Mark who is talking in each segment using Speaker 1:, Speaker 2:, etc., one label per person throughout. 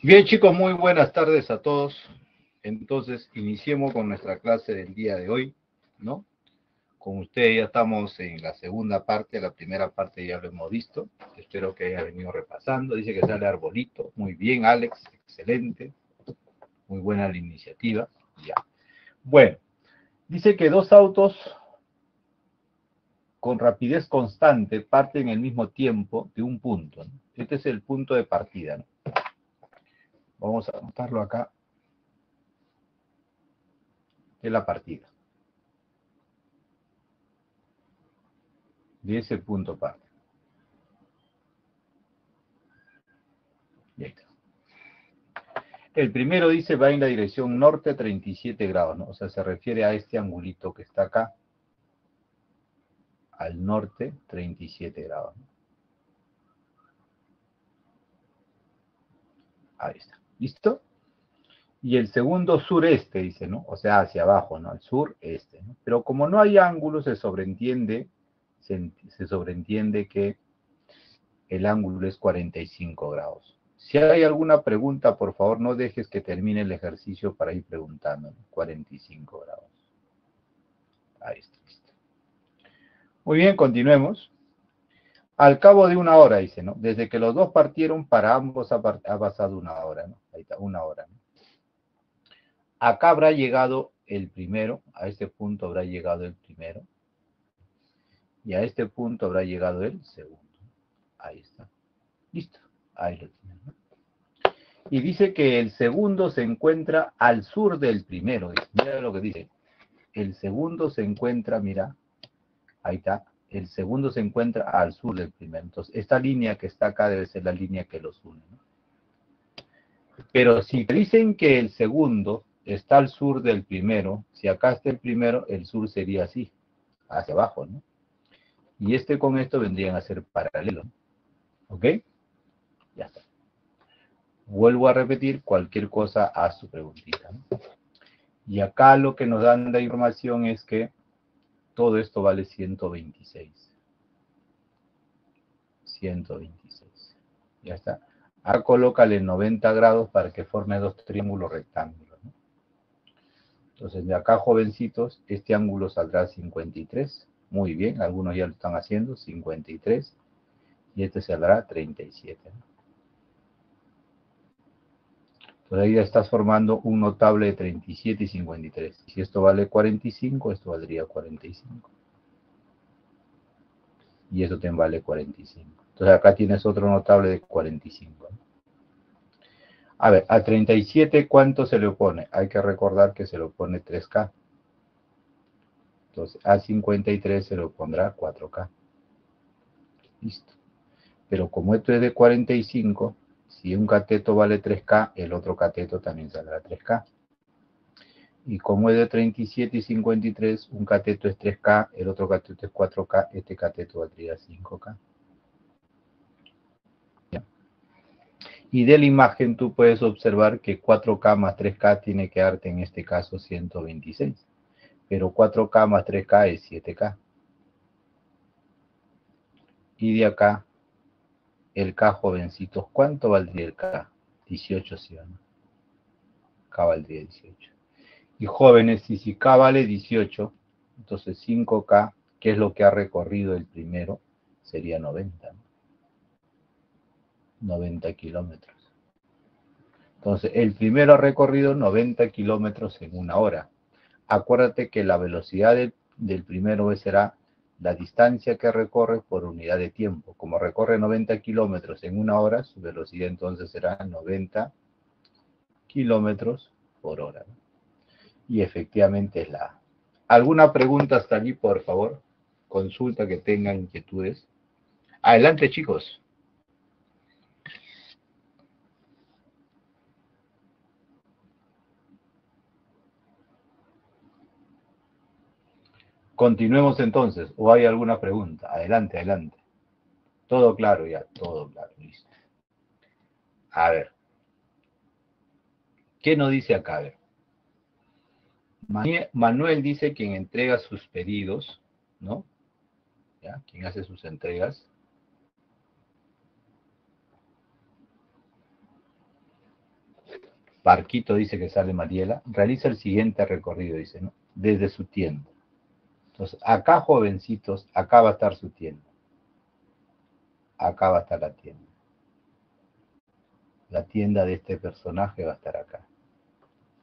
Speaker 1: Bien chicos, muy buenas tardes a todos. Entonces, iniciemos con nuestra clase del día de hoy, ¿no? Con ustedes ya estamos en la segunda parte, la primera parte ya lo hemos visto. Espero que haya venido repasando. Dice que sale arbolito. Muy bien, Alex, excelente. Muy buena la iniciativa. Ya. Bueno, dice que dos autos con rapidez constante parten el mismo tiempo de un punto. Este es el punto de partida. ¿no? Vamos a anotarlo acá. Es la partida. De ese punto parte. Y ahí está. El primero dice va en la dirección norte 37 grados, ¿no? O sea, se refiere a este angulito que está acá. Al norte 37 grados. Ahí está. ¿Listo? Y el segundo sureste, dice, ¿no? O sea, hacia abajo, ¿no? El sureste, ¿no? Pero como no hay ángulo, se sobreentiende, se, sobreentiende que el ángulo es 45 grados. Si hay alguna pregunta, por favor, no dejes que termine el ejercicio para ir preguntando. ¿no? 45 grados. Ahí está, listo. Muy bien, continuemos. Al cabo de una hora, dice, ¿no? Desde que los dos partieron, para ambos ha pasado una hora, ¿no? Ahí está, una hora. Acá habrá llegado el primero, a este punto habrá llegado el primero, y a este punto habrá llegado el segundo. Ahí está. Listo. Ahí lo tienen. ¿no? Y dice que el segundo se encuentra al sur del primero. Mira lo que dice. El segundo se encuentra, mira, ahí está, el segundo se encuentra al sur del primero. Entonces, esta línea que está acá debe ser la línea que los une. Pero si dicen que el segundo está al sur del primero, si acá está el primero, el sur sería así, hacia abajo, ¿no? Y este con esto vendrían a ser paralelos. ¿Ok? Ya está. Vuelvo a repetir cualquier cosa a su preguntita. Y acá lo que nos dan la información es que todo esto vale 126. 126. Ya está. Ahora colócale 90 grados para que forme dos triángulos rectángulos. Entonces, de acá, jovencitos, este ángulo saldrá 53. Muy bien, algunos ya lo están haciendo, 53. Y este saldrá 37. ¿no? Entonces ahí ya estás formando un notable de 37 y 53. Si esto vale 45, esto valdría 45. Y esto también vale 45. Entonces acá tienes otro notable de 45. A ver, a 37, ¿cuánto se le opone? Hay que recordar que se le opone 3K. Entonces, a 53 se le opondrá 4K. Listo. Pero como esto es de 45, si un cateto vale 3K, el otro cateto también saldrá 3K. Y como es de 37 y 53, un cateto es 3K, el otro cateto es 4K, este cateto valdría 5K. ¿Ya? Y de la imagen tú puedes observar que 4K más 3K tiene que darte en este caso 126. Pero 4K más 3K es 7K. Y de acá el K, jovencitos, ¿cuánto valdría el K? 18, ¿sí o no? K valdría 18. Y jóvenes, si, si K vale 18, entonces 5K, que es lo que ha recorrido el primero, sería 90. ¿no? 90 kilómetros. Entonces, el primero ha recorrido 90 kilómetros en una hora. Acuérdate que la velocidad del, del primero será la distancia que recorre por unidad de tiempo. Como recorre 90 kilómetros en una hora, su velocidad entonces será 90 kilómetros por hora. Y efectivamente es la ¿Alguna pregunta hasta allí, por favor? Consulta que tengan inquietudes. Adelante, chicos. Continuemos entonces, o hay alguna pregunta. Adelante, adelante. Todo claro ya, todo claro, listo. A ver. ¿Qué nos dice acá? A ver. Manuel dice quien entrega sus pedidos, ¿no? ¿Ya? Quien hace sus entregas. Barquito dice que sale Mariela, realiza el siguiente recorrido, dice, ¿no? Desde su tienda. Entonces, acá, jovencitos, acá va a estar su tienda. Acá va a estar la tienda. La tienda de este personaje va a estar acá.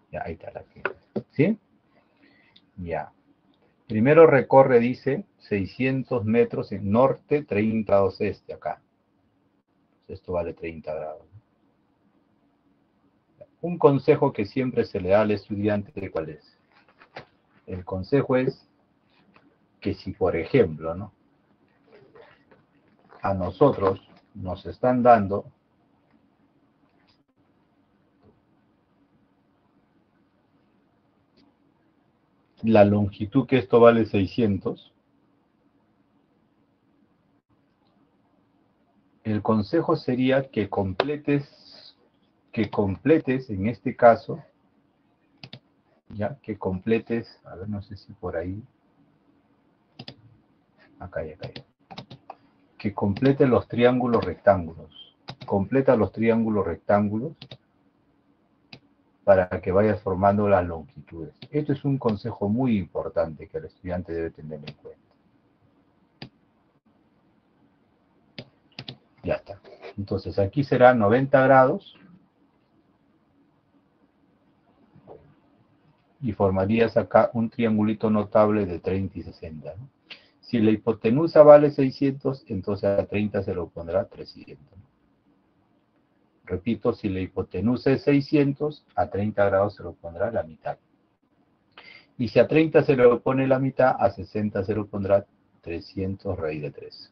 Speaker 1: Ya, ahí está la tienda. ¿Sí? Ya. Primero recorre, dice, 600 metros en norte, 30 grados este, acá. Esto vale 30 grados. Un consejo que siempre se le da al estudiante, ¿cuál es? El consejo es que si, por ejemplo, ¿no? A nosotros nos están dando la longitud que esto vale 600, el consejo sería que completes, que completes en este caso, ya, que completes, a ver, no sé si por ahí, acá y acá, que complete los triángulos rectángulos, completa los triángulos rectángulos, para que vayas formando las longitudes. Esto es un consejo muy importante que el estudiante debe tener en cuenta. Ya está. Entonces aquí será 90 grados y formarías acá un triangulito notable de 30 y 60. Si la hipotenusa vale 600, entonces a 30 se lo pondrá 300. Repito, si la hipotenusa es 600, a 30 grados se lo pondrá la mitad. Y si a 30 se lo pone la mitad, a 60 se lo pondrá 300 raíz de 3.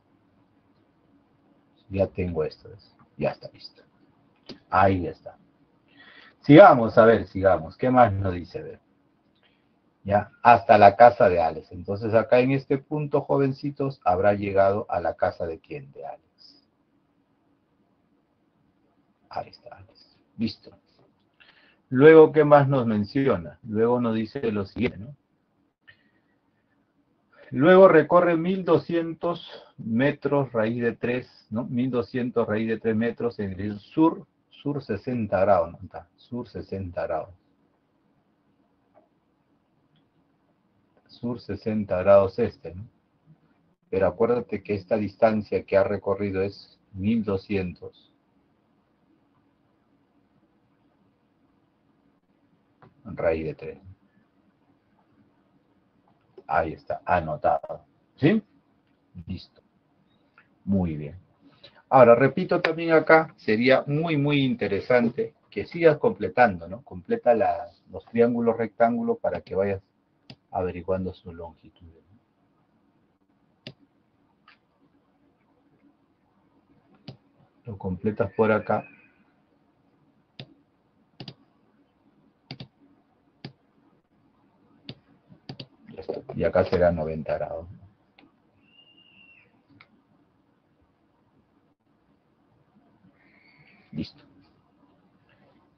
Speaker 1: Ya tengo esto. Ya está listo. Ahí está. Sigamos, a ver, sigamos. ¿Qué más nos dice? ver. Ya, hasta la casa de Alex. Entonces acá en este punto, jovencitos, habrá llegado a la casa de quién? De Alex. Ahí está. Listo. Luego, ¿qué más nos menciona? Luego nos dice lo siguiente, ¿no? Luego recorre 1200 metros raíz de 3, ¿no? 1200 raíz de 3 metros en el sur, sur 60 grados, ¿no? Sur 60 grados. Sur 60 grados este, ¿no? Pero acuérdate que esta distancia que ha recorrido es 1200 raíz de 3. Ahí está, anotado. ¿Sí? Listo. Muy bien. Ahora, repito también acá, sería muy, muy interesante que sigas completando, ¿no? Completa los triángulos rectángulos para que vayas averiguando su longitud. Lo completas por acá Y acá será 90 grados. Listo.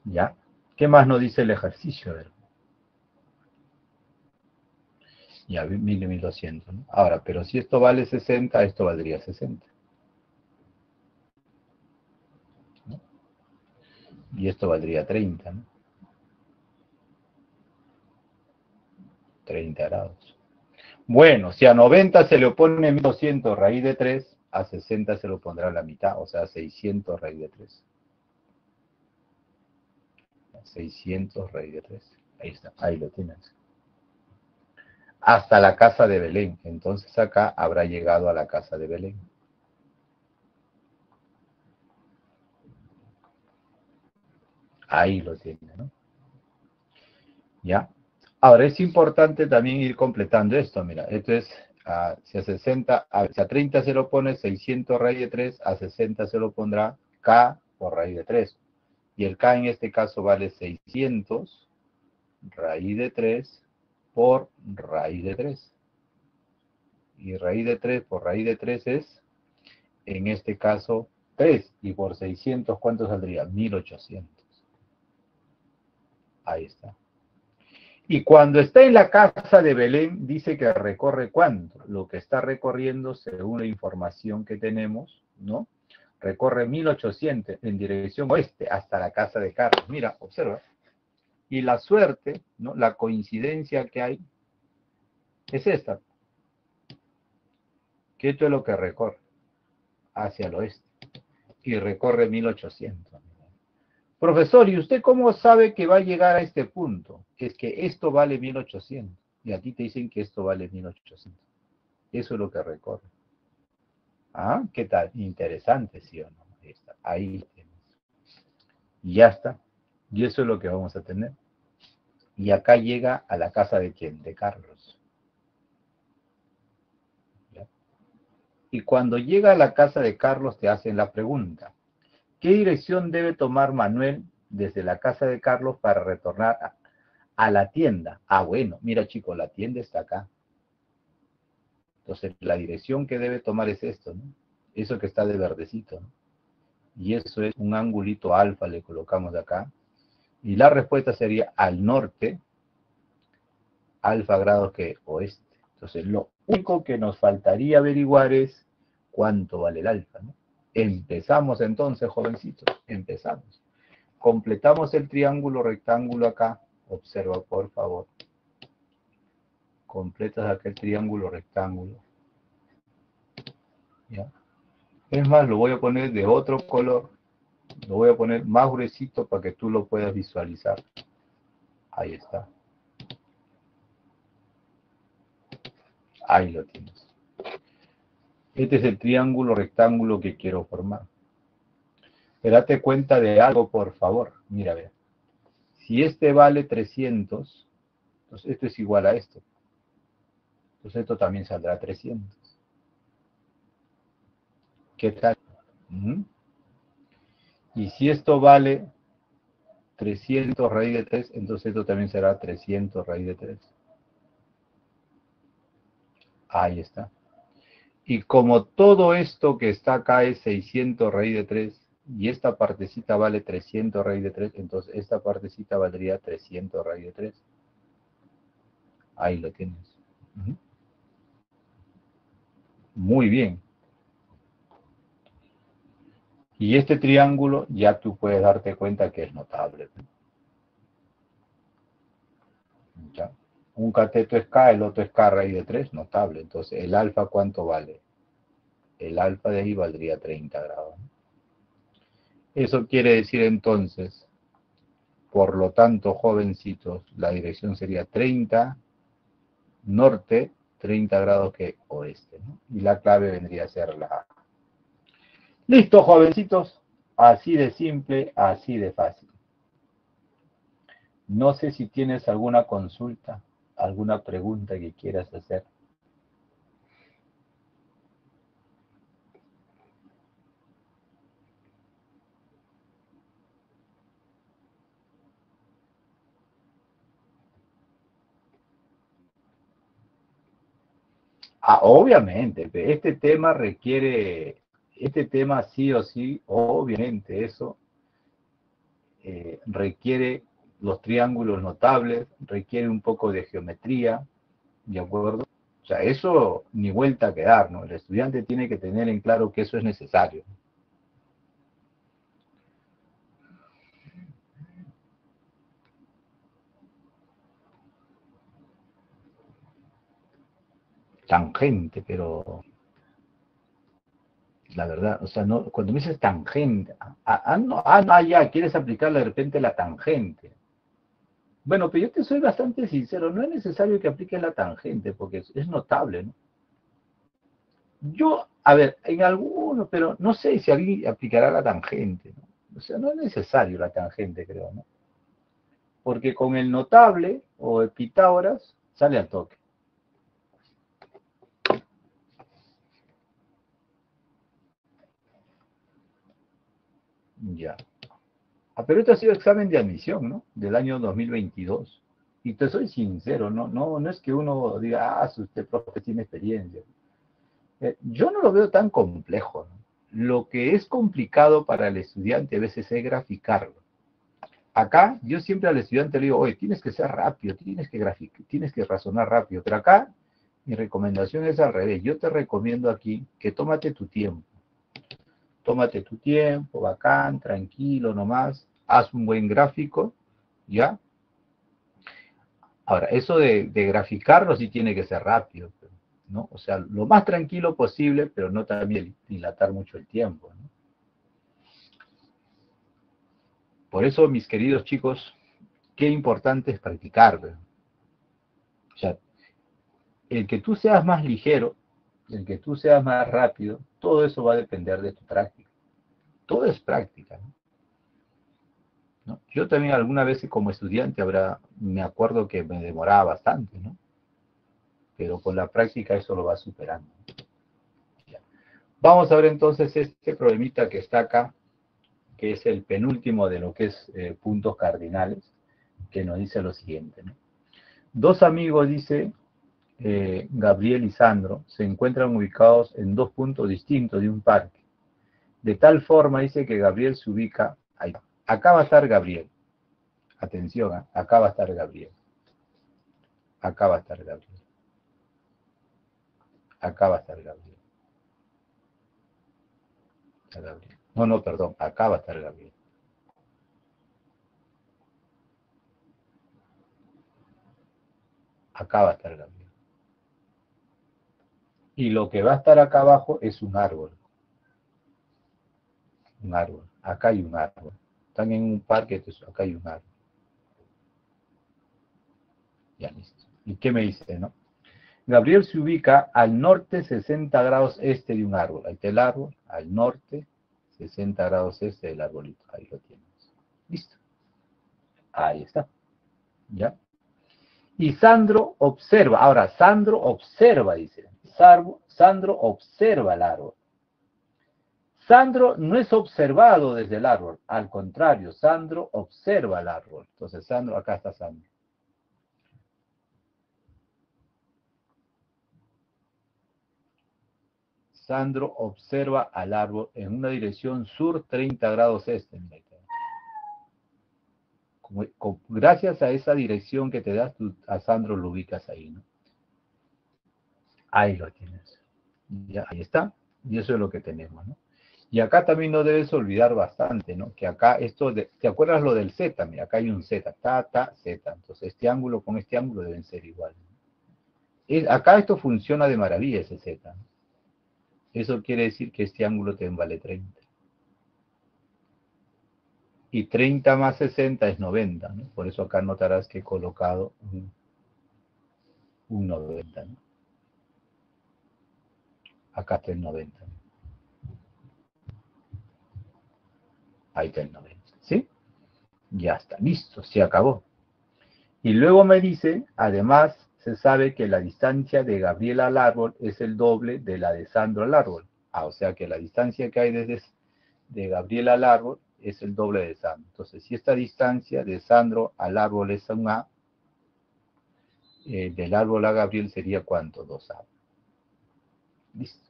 Speaker 1: ¿Ya? ¿Qué más nos dice el ejercicio? A ver. Ya, 1000 y 1200. ¿no? Ahora, pero si esto vale 60, esto valdría 60. Y esto valdría 30, ¿no? 30 grados. Bueno, si a 90 se le opone 1200 raíz de 3, a 60 se lo pondrá la mitad, o sea, 600 raíz de 3. 600 raíz de 3. Ahí está, ahí lo tienes. Hasta la casa de Belén. Entonces acá habrá llegado a la casa de Belén. Ahí lo tiene, ¿no? ¿Ya? Ahora, es importante también ir completando esto, mira, esto es, si a 60, a, si a 30 se lo pone 600 raíz de 3, a 60 se lo pondrá K por raíz de 3. Y el K en este caso vale 600 raíz de 3 por raíz de 3. Y raíz de 3 por raíz de 3 es, en este caso, 3. Y por 600, ¿cuánto saldría? 1800. Ahí está. Y cuando está en la casa de Belén, dice que recorre cuánto. Lo que está recorriendo, según la información que tenemos, ¿no? Recorre 1800 en dirección oeste hasta la casa de Carlos. Mira, observa. Y la suerte, ¿no? la coincidencia que hay, es esta. Que esto es lo que recorre hacia el oeste. Y recorre 1800. Profesor, ¿y usted cómo sabe que va a llegar a este punto? Es que esto vale 1800. Y a ti te dicen que esto vale 1800. Eso es lo que recorre. Ah, ¿qué tal? Interesante, ¿sí o no? Ahí. Ahí Y ya está. Y eso es lo que vamos a tener. Y acá llega a la casa de quién? De Carlos. Y cuando llega a la casa de Carlos te hacen la pregunta, ¿qué dirección debe tomar Manuel desde la casa de Carlos para retornar a, a la tienda? Ah, bueno, mira chicos, la tienda está acá. Entonces, la dirección que debe tomar es esto, ¿no? Eso que está de verdecito, ¿no? Y eso es un angulito alfa, le colocamos acá. Y la respuesta sería al norte, alfa grados que oeste. Entonces, lo único que nos faltaría averiguar es cuánto vale el alfa. Empezamos entonces, jovencitos, empezamos. Completamos el triángulo rectángulo acá. Observa, por favor. Completas aquel triángulo rectángulo. ¿Ya? Es más, lo voy a poner de otro color. Lo voy a poner más gruesito para que tú lo puedas visualizar. Ahí está. Ahí lo tienes. Este es el triángulo rectángulo que quiero formar. Pero date cuenta de algo, por favor. Mira, vea. Si este vale 300, entonces esto es igual a esto. Entonces esto también saldrá 300. ¿Qué tal? Y si esto vale 300 raíz de 3, entonces esto también será 300 raíz de 3. Ahí está. Y como todo esto que está acá es 600 raíz de 3, y esta partecita vale 300 raíz de 3, entonces esta partecita valdría 300 raíz de 3. Ahí lo tienes. Muy bien. Y este triángulo ya tú puedes darte cuenta que es notable. Un cateto es K, el otro es K raíz de 3, notable. Entonces, ¿el alfa cuánto vale? El alfa de ahí valdría 30 grados. Eso quiere decir entonces, por lo tanto, jovencitos, la dirección sería 30 norte, 30 grados que oeste. Y la clave vendría a ser la A. Listo, jovencitos. Así de simple, así de fácil. No sé si tienes alguna consulta alguna pregunta que quieras hacer. Ah, obviamente, este tema requiere, este tema sí o sí, obviamente eso eh, requiere los triángulos notables, requiere un poco de geometría, ¿de acuerdo? O sea, eso ni vuelta a quedar, ¿no? El estudiante tiene que tener en claro que eso es necesario. Tangente, pero la verdad, o sea, no, cuando me dices tangente, ah, ah, no, ah, no, ya, quieres aplicarle de repente la tangente. Bueno, pero yo te soy bastante sincero, no es necesario que apliques la tangente, porque es, notable, ¿no? Yo, a ver, en algunos, pero no sé si alguien aplicará la tangente, ¿no? O sea, no es necesario la tangente, creo, ¿no? Porque con el notable o el Pitágoras sale al toque. Ya. Ah, pero esto ha sido examen de admisión, ¿no? Del año 2022. Y te soy sincero, no, no, no es que uno diga, ah, usted profe tiene experiencia. Eh, yo no lo veo tan complejo. Lo que es complicado para el estudiante a veces es graficarlo. Acá yo siempre al estudiante le digo, oye, tienes que ser rápido, tienes que graficar, tienes que razonar rápido. Pero acá mi recomendación es al revés. Yo te recomiendo aquí que tómate tu tiempo tómate tu tiempo, bacán, tranquilo nomás, haz un buen gráfico, ¿ya? Ahora, eso de, graficarlo sí tiene que ser rápido, ¿no? O sea, lo más tranquilo posible, pero no también dilatar mucho el tiempo, ¿no? Por eso, mis queridos chicos, qué importante es practicar. O sea, el que tú seas más ligero, el que tú seas más rápido, todo eso va a depender de tu práctica. Todo es práctica. Yo también alguna vez como estudiante me acuerdo que me demoraba bastante, ¿no? Pero con la práctica eso lo va superando. Vamos a ver entonces este problemita que está acá, que es el penúltimo de lo que es eh, puntos cardinales, que nos dice lo siguiente. Dos amigos, dice, eh, Gabriel y Sandro se encuentran ubicados en dos puntos distintos de un parque. De tal forma dice que Gabriel se ubica ahí. Acá va a estar Gabriel. Atención, ¿eh? acá va a estar Gabriel. Acá va a estar Gabriel. Acá va a estar Gabriel. Gabriel. No, no, perdón. Acá va a estar Gabriel. Acá va a estar Gabriel. Y lo que va a estar acá abajo es un árbol. Un árbol. Acá hay un árbol. Están en un parque, entonces acá hay un árbol. Ya listo. ¿Y qué me dice, no? Gabriel se ubica al norte 60 grados este de un árbol. Ahí está el árbol, al norte 60 grados este del arbolito. Ahí lo tienes. Listo. Ahí está. ¿Ya? Y Sandro observa. Ahora, Sandro observa, dice. Sandro observa el árbol. Sandro no es observado desde el árbol, al contrario, Sandro observa el árbol. Entonces, Sandro, acá está Sandro. Sandro observa al árbol en una dirección sur 30 grados este. gracias a esa dirección que te das, a Sandro lo ubicas ahí, ¿no? Ahí lo tienes. Ahí está. Y eso es lo que tenemos, ¿no? Y acá también no debes olvidar bastante, ¿no? Que acá esto, de, ¿te acuerdas lo del Z? Mira, acá hay un Z, ta, ta, Z. Entonces este ángulo con este ángulo deben ser iguales. acá esto funciona de maravilla ese Z. Eso quiere decir que este ángulo te vale 30. Y 30 más 60 es 90, ¿no? Por eso acá notarás que he colocado un, un 90, ¿no? Acá está el 90. Ahí está el 90. ¿Sí? Ya está, listo, se acabó. Y luego me dice, además, se sabe que la distancia de Gabriel al árbol es el doble de la de Sandro al árbol. Ah, o sea que la distancia que hay desde de Gabriel al árbol es el doble de Sandro. Entonces, si esta distancia de Sandro al árbol es un A, eh, del árbol a Gabriel sería cuánto? 2A. Listo.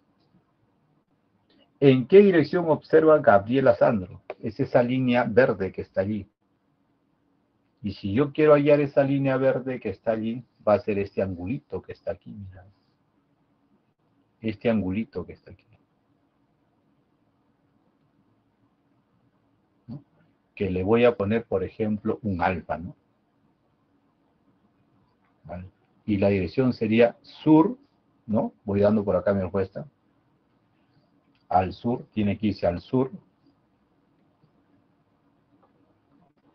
Speaker 1: ¿En qué dirección observa Gabriela Sandro? Es esa línea verde que está allí. Y si yo quiero hallar esa línea verde que está allí, va a ser este angulito que está aquí, mira. Este angulito que está aquí. Que le voy a poner, por ejemplo, un alfa, ¿no? Y la dirección sería sur, ¿no? Voy dando por acá mi respuesta al sur, tiene que irse al sur,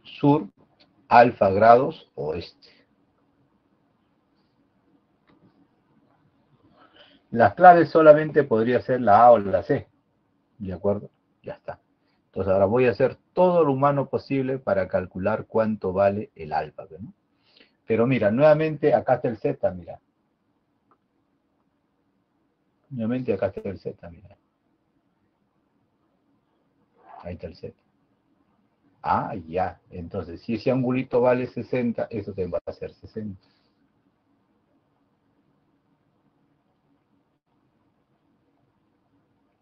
Speaker 1: sur, alfa grados, oeste. Las claves solamente podría ser la A o la C, ¿de acuerdo? Ya está. Entonces ahora voy a hacer todo lo humano posible para calcular cuánto vale el alfa, ¿no? Pero mira, nuevamente acá está el Z, mira. Nuevamente acá está el Z, mira. Ahí está el Z. Ah, ya. Entonces, si ese angulito vale 60, eso te va a ser 60.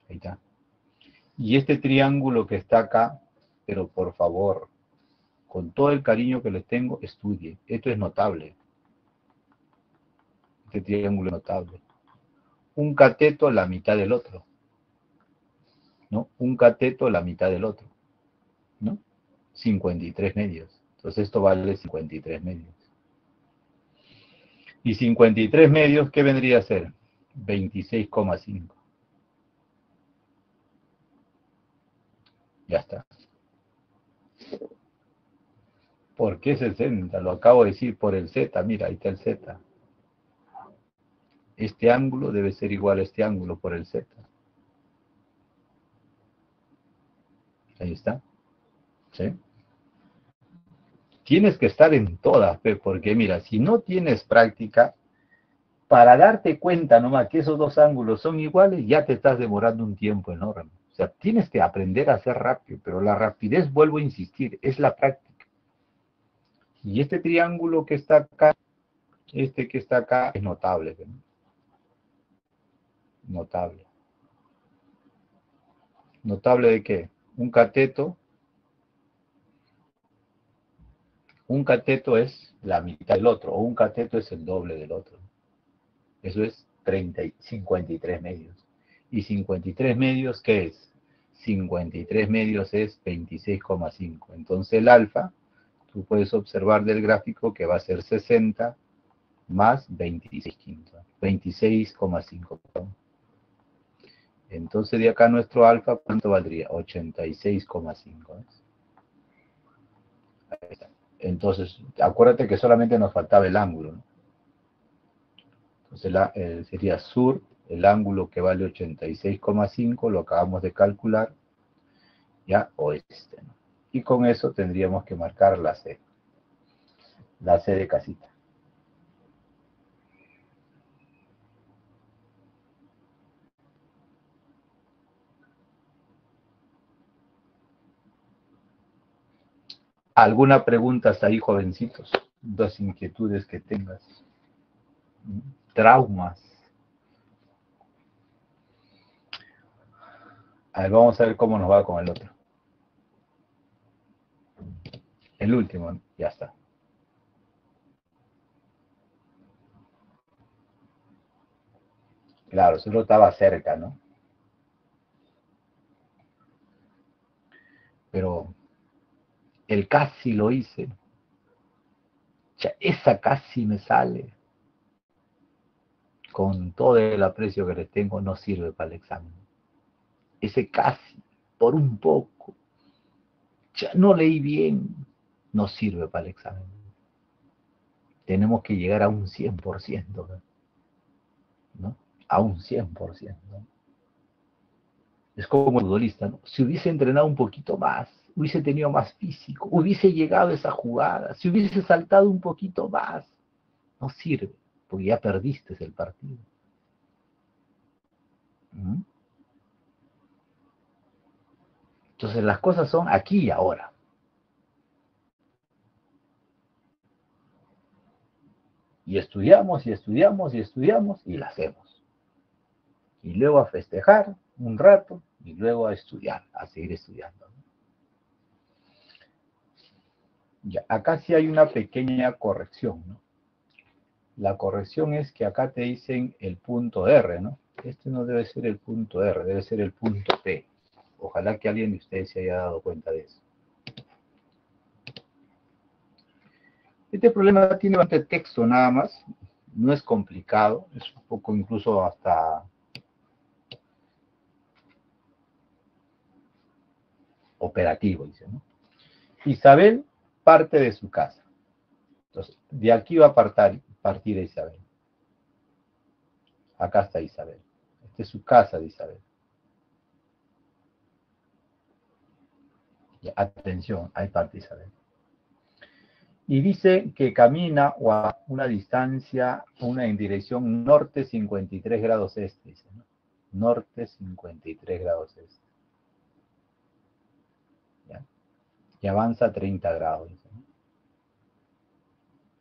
Speaker 1: Ahí está. Y este triángulo que está acá, pero por favor, con todo el cariño que les tengo, estudie. Esto es notable. Este triángulo es notable. Un cateto a la mitad del otro. ¿No? Un cateto la mitad del otro, ¿no? 53 medios. Entonces esto vale 53 medios. Y 53 medios, ¿qué vendría a ser? 26,5. Ya está. ¿Por qué 60? Lo acabo de decir por el Z. Mira, ahí está el Z. Este ángulo debe ser igual a este ángulo por el Z. Ahí está. ¿Sí? Tienes que estar en todas, porque mira, si no tienes práctica, para darte cuenta nomás que esos dos ángulos son iguales, ya te estás demorando un tiempo enorme. O sea, tienes que aprender a hacer rápido, pero la rapidez, vuelvo a insistir, es la práctica. Y este triángulo que está acá, este que está acá, es notable. Notable. ¿Notable de qué? Un cateto Un cateto es la mitad del otro, o un cateto es el doble del otro. Eso es 30, 53 medios. ¿Y 53 medios qué es? 53 medios es 26,5. Entonces el alfa, tú puedes observar del gráfico que va a ser 60 más 26 26,5. Entonces de acá nuestro alfa, ¿cuánto valdría? 86,5. Ahí está. Entonces, acuérdate que solamente nos faltaba el ángulo. Entonces eh, sería sur, el ángulo que vale 86,5, lo acabamos de calcular, ya oeste. Y con eso tendríamos que marcar la C, la C de casita. ¿Alguna pregunta hasta ahí, jovencitos? Dos inquietudes que tengas. Traumas. A ver, vamos a ver cómo nos va con el otro. El último, ya está. Claro, solo estaba cerca, ¿no? Pero el casi lo hice. Ya, esa casi me sale. Con todo el aprecio que les tengo, no sirve para el examen. Ese casi, por un poco. Ya no leí bien, no sirve para el examen. Tenemos que llegar a un 100%, ¿no? A un 100%. Es como el futbolista, ¿no? Si hubiese entrenado un poquito más, hubiese tenido más físico, hubiese llegado a esa jugada, si hubiese saltado un poquito más. No sirve, porque ya perdiste el partido. ¿Mm? Entonces las cosas son aquí y ahora. Y estudiamos y estudiamos y estudiamos y la hacemos. Y luego a festejar un rato y luego a estudiar, a seguir estudiando acá sí hay una pequeña corrección, ¿no? La corrección es que acá te dicen el punto R, ¿no? Este no debe ser el punto R, debe ser el punto P. Ojalá que alguien de ustedes se haya dado cuenta de eso. Este problema tiene bastante texto nada más, no es complicado, es un poco incluso hasta operativo, dice, ¿no? Isabel parte de su casa. Entonces, de aquí va a partir, Isabel. Acá está Isabel. Esta es su casa de Isabel. atención, ahí parte Isabel. Y dice que camina a una distancia, una en dirección norte 53 grados este. Norte 53 grados este. y avanza 30 grados.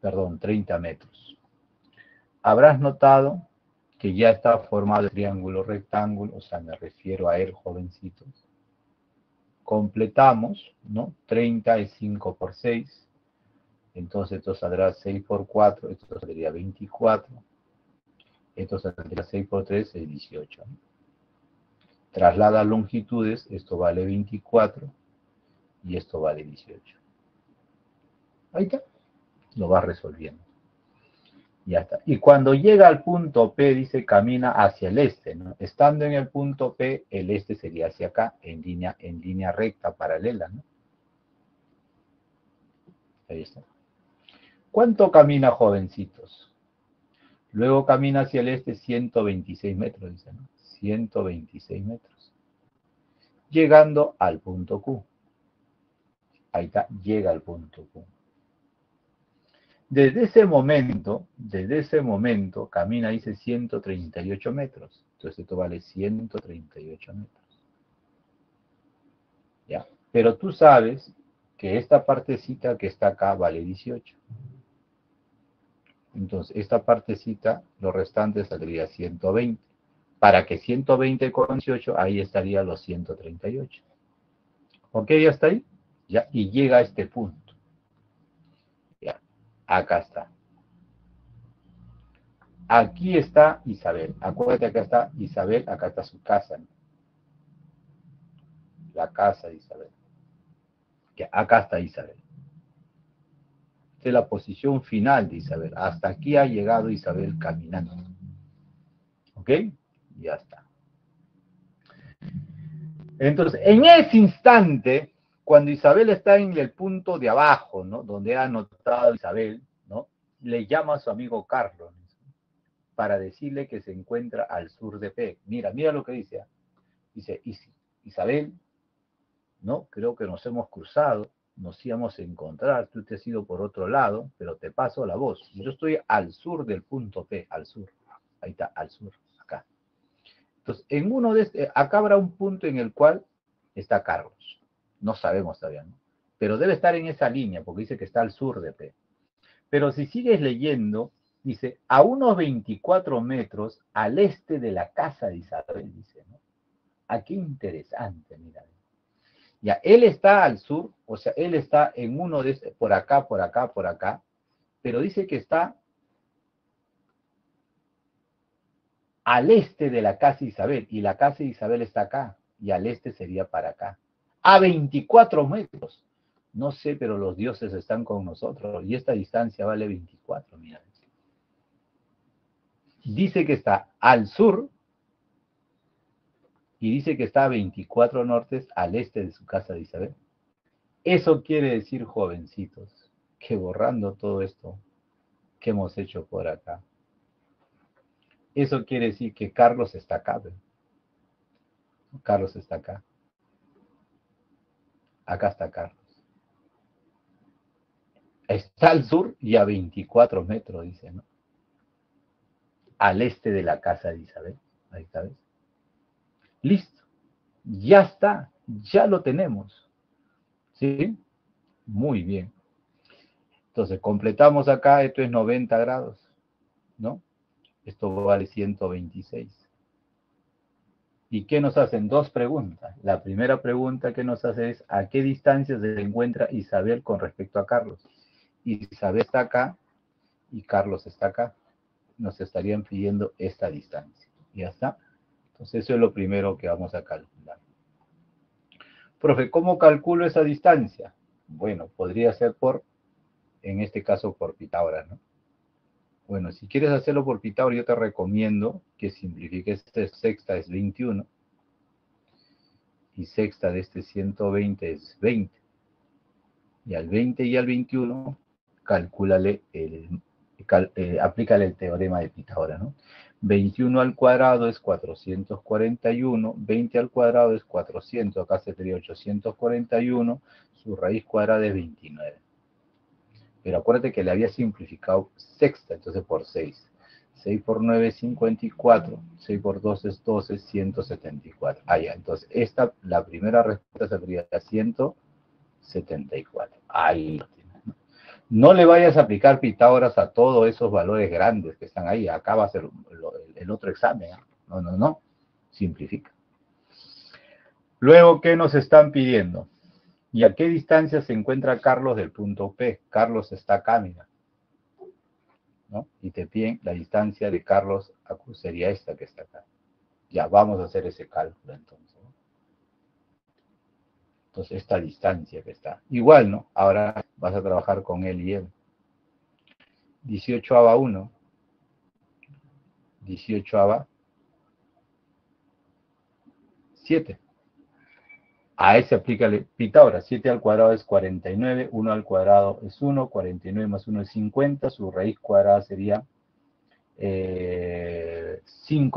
Speaker 1: Perdón, 30 metros. Habrás notado que ya está formado el triángulo rectángulo, o sea, me refiero a él, jovencitos. Completamos, ¿no? 30 es 5 por 6. Entonces esto saldrá 6 por 4, esto saldría 24. Esto saldría 6 por 3, es 18. Traslada longitudes, esto vale 24 y esto vale 18. Ahí está, lo vas resolviendo. Ya está. Y cuando llega al punto P, dice camina hacia el este, ¿no? Estando en el punto P, el este sería hacia acá, en línea, en línea recta, paralela, ¿no? Ahí está. ¿Cuánto camina, jovencitos? Luego camina hacia el este 126 metros, dice, ¿no? 126 metros. Llegando al punto Q. Ahí está, llega al punto Q. Desde ese momento, desde ese momento, camina, dice 138 metros. Entonces esto vale 138 metros. ¿Ya? Pero tú sabes que esta partecita que está acá vale 18. Entonces, esta partecita, lo restante saldría 120. Para que 120 con 18, ahí estaría los 138. ¿Ok? ¿Ya está ahí? Ya, y llega a este punto. Acá está. Aquí está Isabel. Acuérdate, acá está Isabel, acá está su casa. La casa de Isabel. Que acá está Isabel. Esta es la posición final de Isabel. Hasta aquí ha llegado Isabel caminando. ¿Ok? Ya está. Entonces, en ese instante, cuando Isabel está en el punto de abajo, ¿no? Donde ha anotado Isabel, ¿no? Le llama a su amigo Carlos para decirle que se encuentra al sur de P. Mira, mira lo que dice. ¿ah? Dice, Isabel, ¿no? Creo que nos hemos cruzado, nos íbamos a encontrar, tú te has ido por otro lado, pero te paso la voz. Yo estoy al sur del punto P, al sur. Ahí está, al sur, acá. Entonces, en uno de este, acá habrá un punto en el cual está Carlos. No sabemos todavía, ¿no? Pero debe estar en esa línea, porque dice que está al sur de P. Pero si sigues leyendo, dice, a unos 24 metros al este de la casa de Isabel, dice, ¿no? Aquí interesante, mira. Ya, él está al sur, o sea, él está en uno de, este, por acá, por acá, por acá, pero dice que está al este de la casa de Isabel, y la casa de Isabel está acá, y al este sería para acá. A 24 metros. No sé, pero los dioses están con nosotros, y esta distancia vale 24, mira dice que está al sur y dice que está a 24 nortes al este de su casa de Isabel. Eso quiere decir, jovencitos, que borrando todo esto que hemos hecho por acá, eso quiere decir que Carlos está acá. Carlos está acá. Acá está Carlos. Está al sur y a 24 metros, dice, ¿no? al este de la casa de Isabel. Ahí está. Listo. Ya está. Ya lo tenemos. ¿Sí? Muy bien. Entonces, completamos acá. Esto es 90 grados. ¿No? Esto vale 126. ¿Y qué nos hacen? Dos preguntas. La primera pregunta que nos hace es, ¿a qué distancia se encuentra Isabel con respecto a Carlos? Isabel está acá y Carlos está acá nos estarían pidiendo esta distancia. ¿Ya está? Entonces eso es lo primero que vamos a calcular. Profe, ¿cómo calculo esa distancia? Bueno, podría ser por, en este caso por Pitágoras, ¿no? Bueno, si quieres hacerlo por Pitágoras, yo te recomiendo que simplifiques. Este sexta es 21. Y sexta de este 120 es 20. Y al 20 y al 21, calcúlale el eh, aplícale el teorema de Pitágoras, ¿no? 21 al cuadrado es 441, 20 al cuadrado es 400, acá sería 841, su raíz cuadrada es 29. Pero acuérdate que le había simplificado sexta, entonces por 6. 6 por 9 es 54, 6 por 2 es 12, 174. Ah, ya, entonces esta, la primera respuesta sería 174. Ahí lo no le vayas a aplicar Pitágoras a todos esos valores grandes que están ahí. Acá va a ser el otro examen. No, no, no. Simplifica. Luego, ¿qué nos están pidiendo? ¿Y a qué distancia se encuentra Carlos del punto P? Carlos está acá. ¿No? Y te piden la distancia de Carlos a Q sería esta que está acá. Ya, vamos a hacer ese cálculo entonces. Entonces, esta distancia que está. Igual, ¿no? Ahora vas a trabajar con él y él. 18 a 1, 18 7. A ese aplica Pitágoras. 7 al cuadrado es 49, 1 al cuadrado es 1, 49 más 1 es 50, su raíz cuadrada sería 5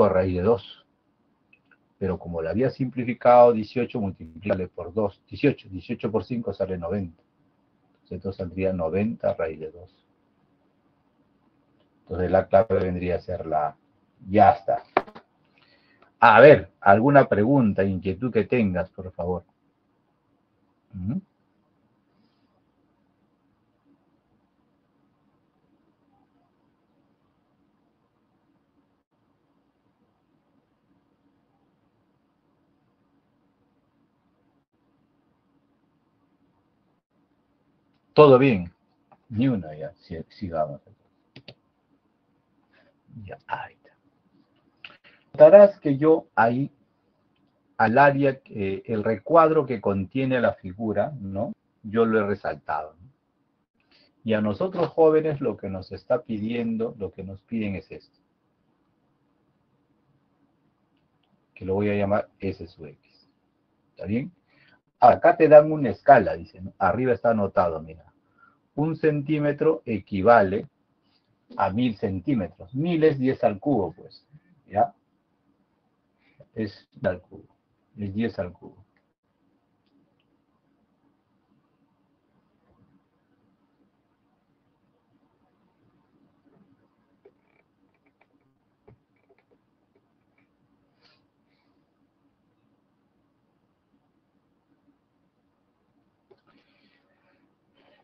Speaker 1: eh, raíz de 2. Pero como la había simplificado, 18 multiplicarle por 2, 18, 18 por 5 sale 90. Entonces saldría 90 raíz de 2. Entonces la clave vendría a ser la Ya está. A ver, alguna pregunta, inquietud que tengas, por favor. Todo bien. Ni una ya, sigamos. Ya, ahí está. Notarás que yo ahí al área, el recuadro que contiene la figura, ¿no? Yo lo he resaltado. Y a nosotros jóvenes lo que nos está pidiendo, lo que nos piden es esto. Que lo voy a llamar S sub X. ¿Está bien? Acá te dan una escala, dice, Arriba está anotado, mira. Un centímetro equivale a mil centímetros. Mil es 10 al cubo, pues. ¿Ya? Es al cubo es 10 al cubo.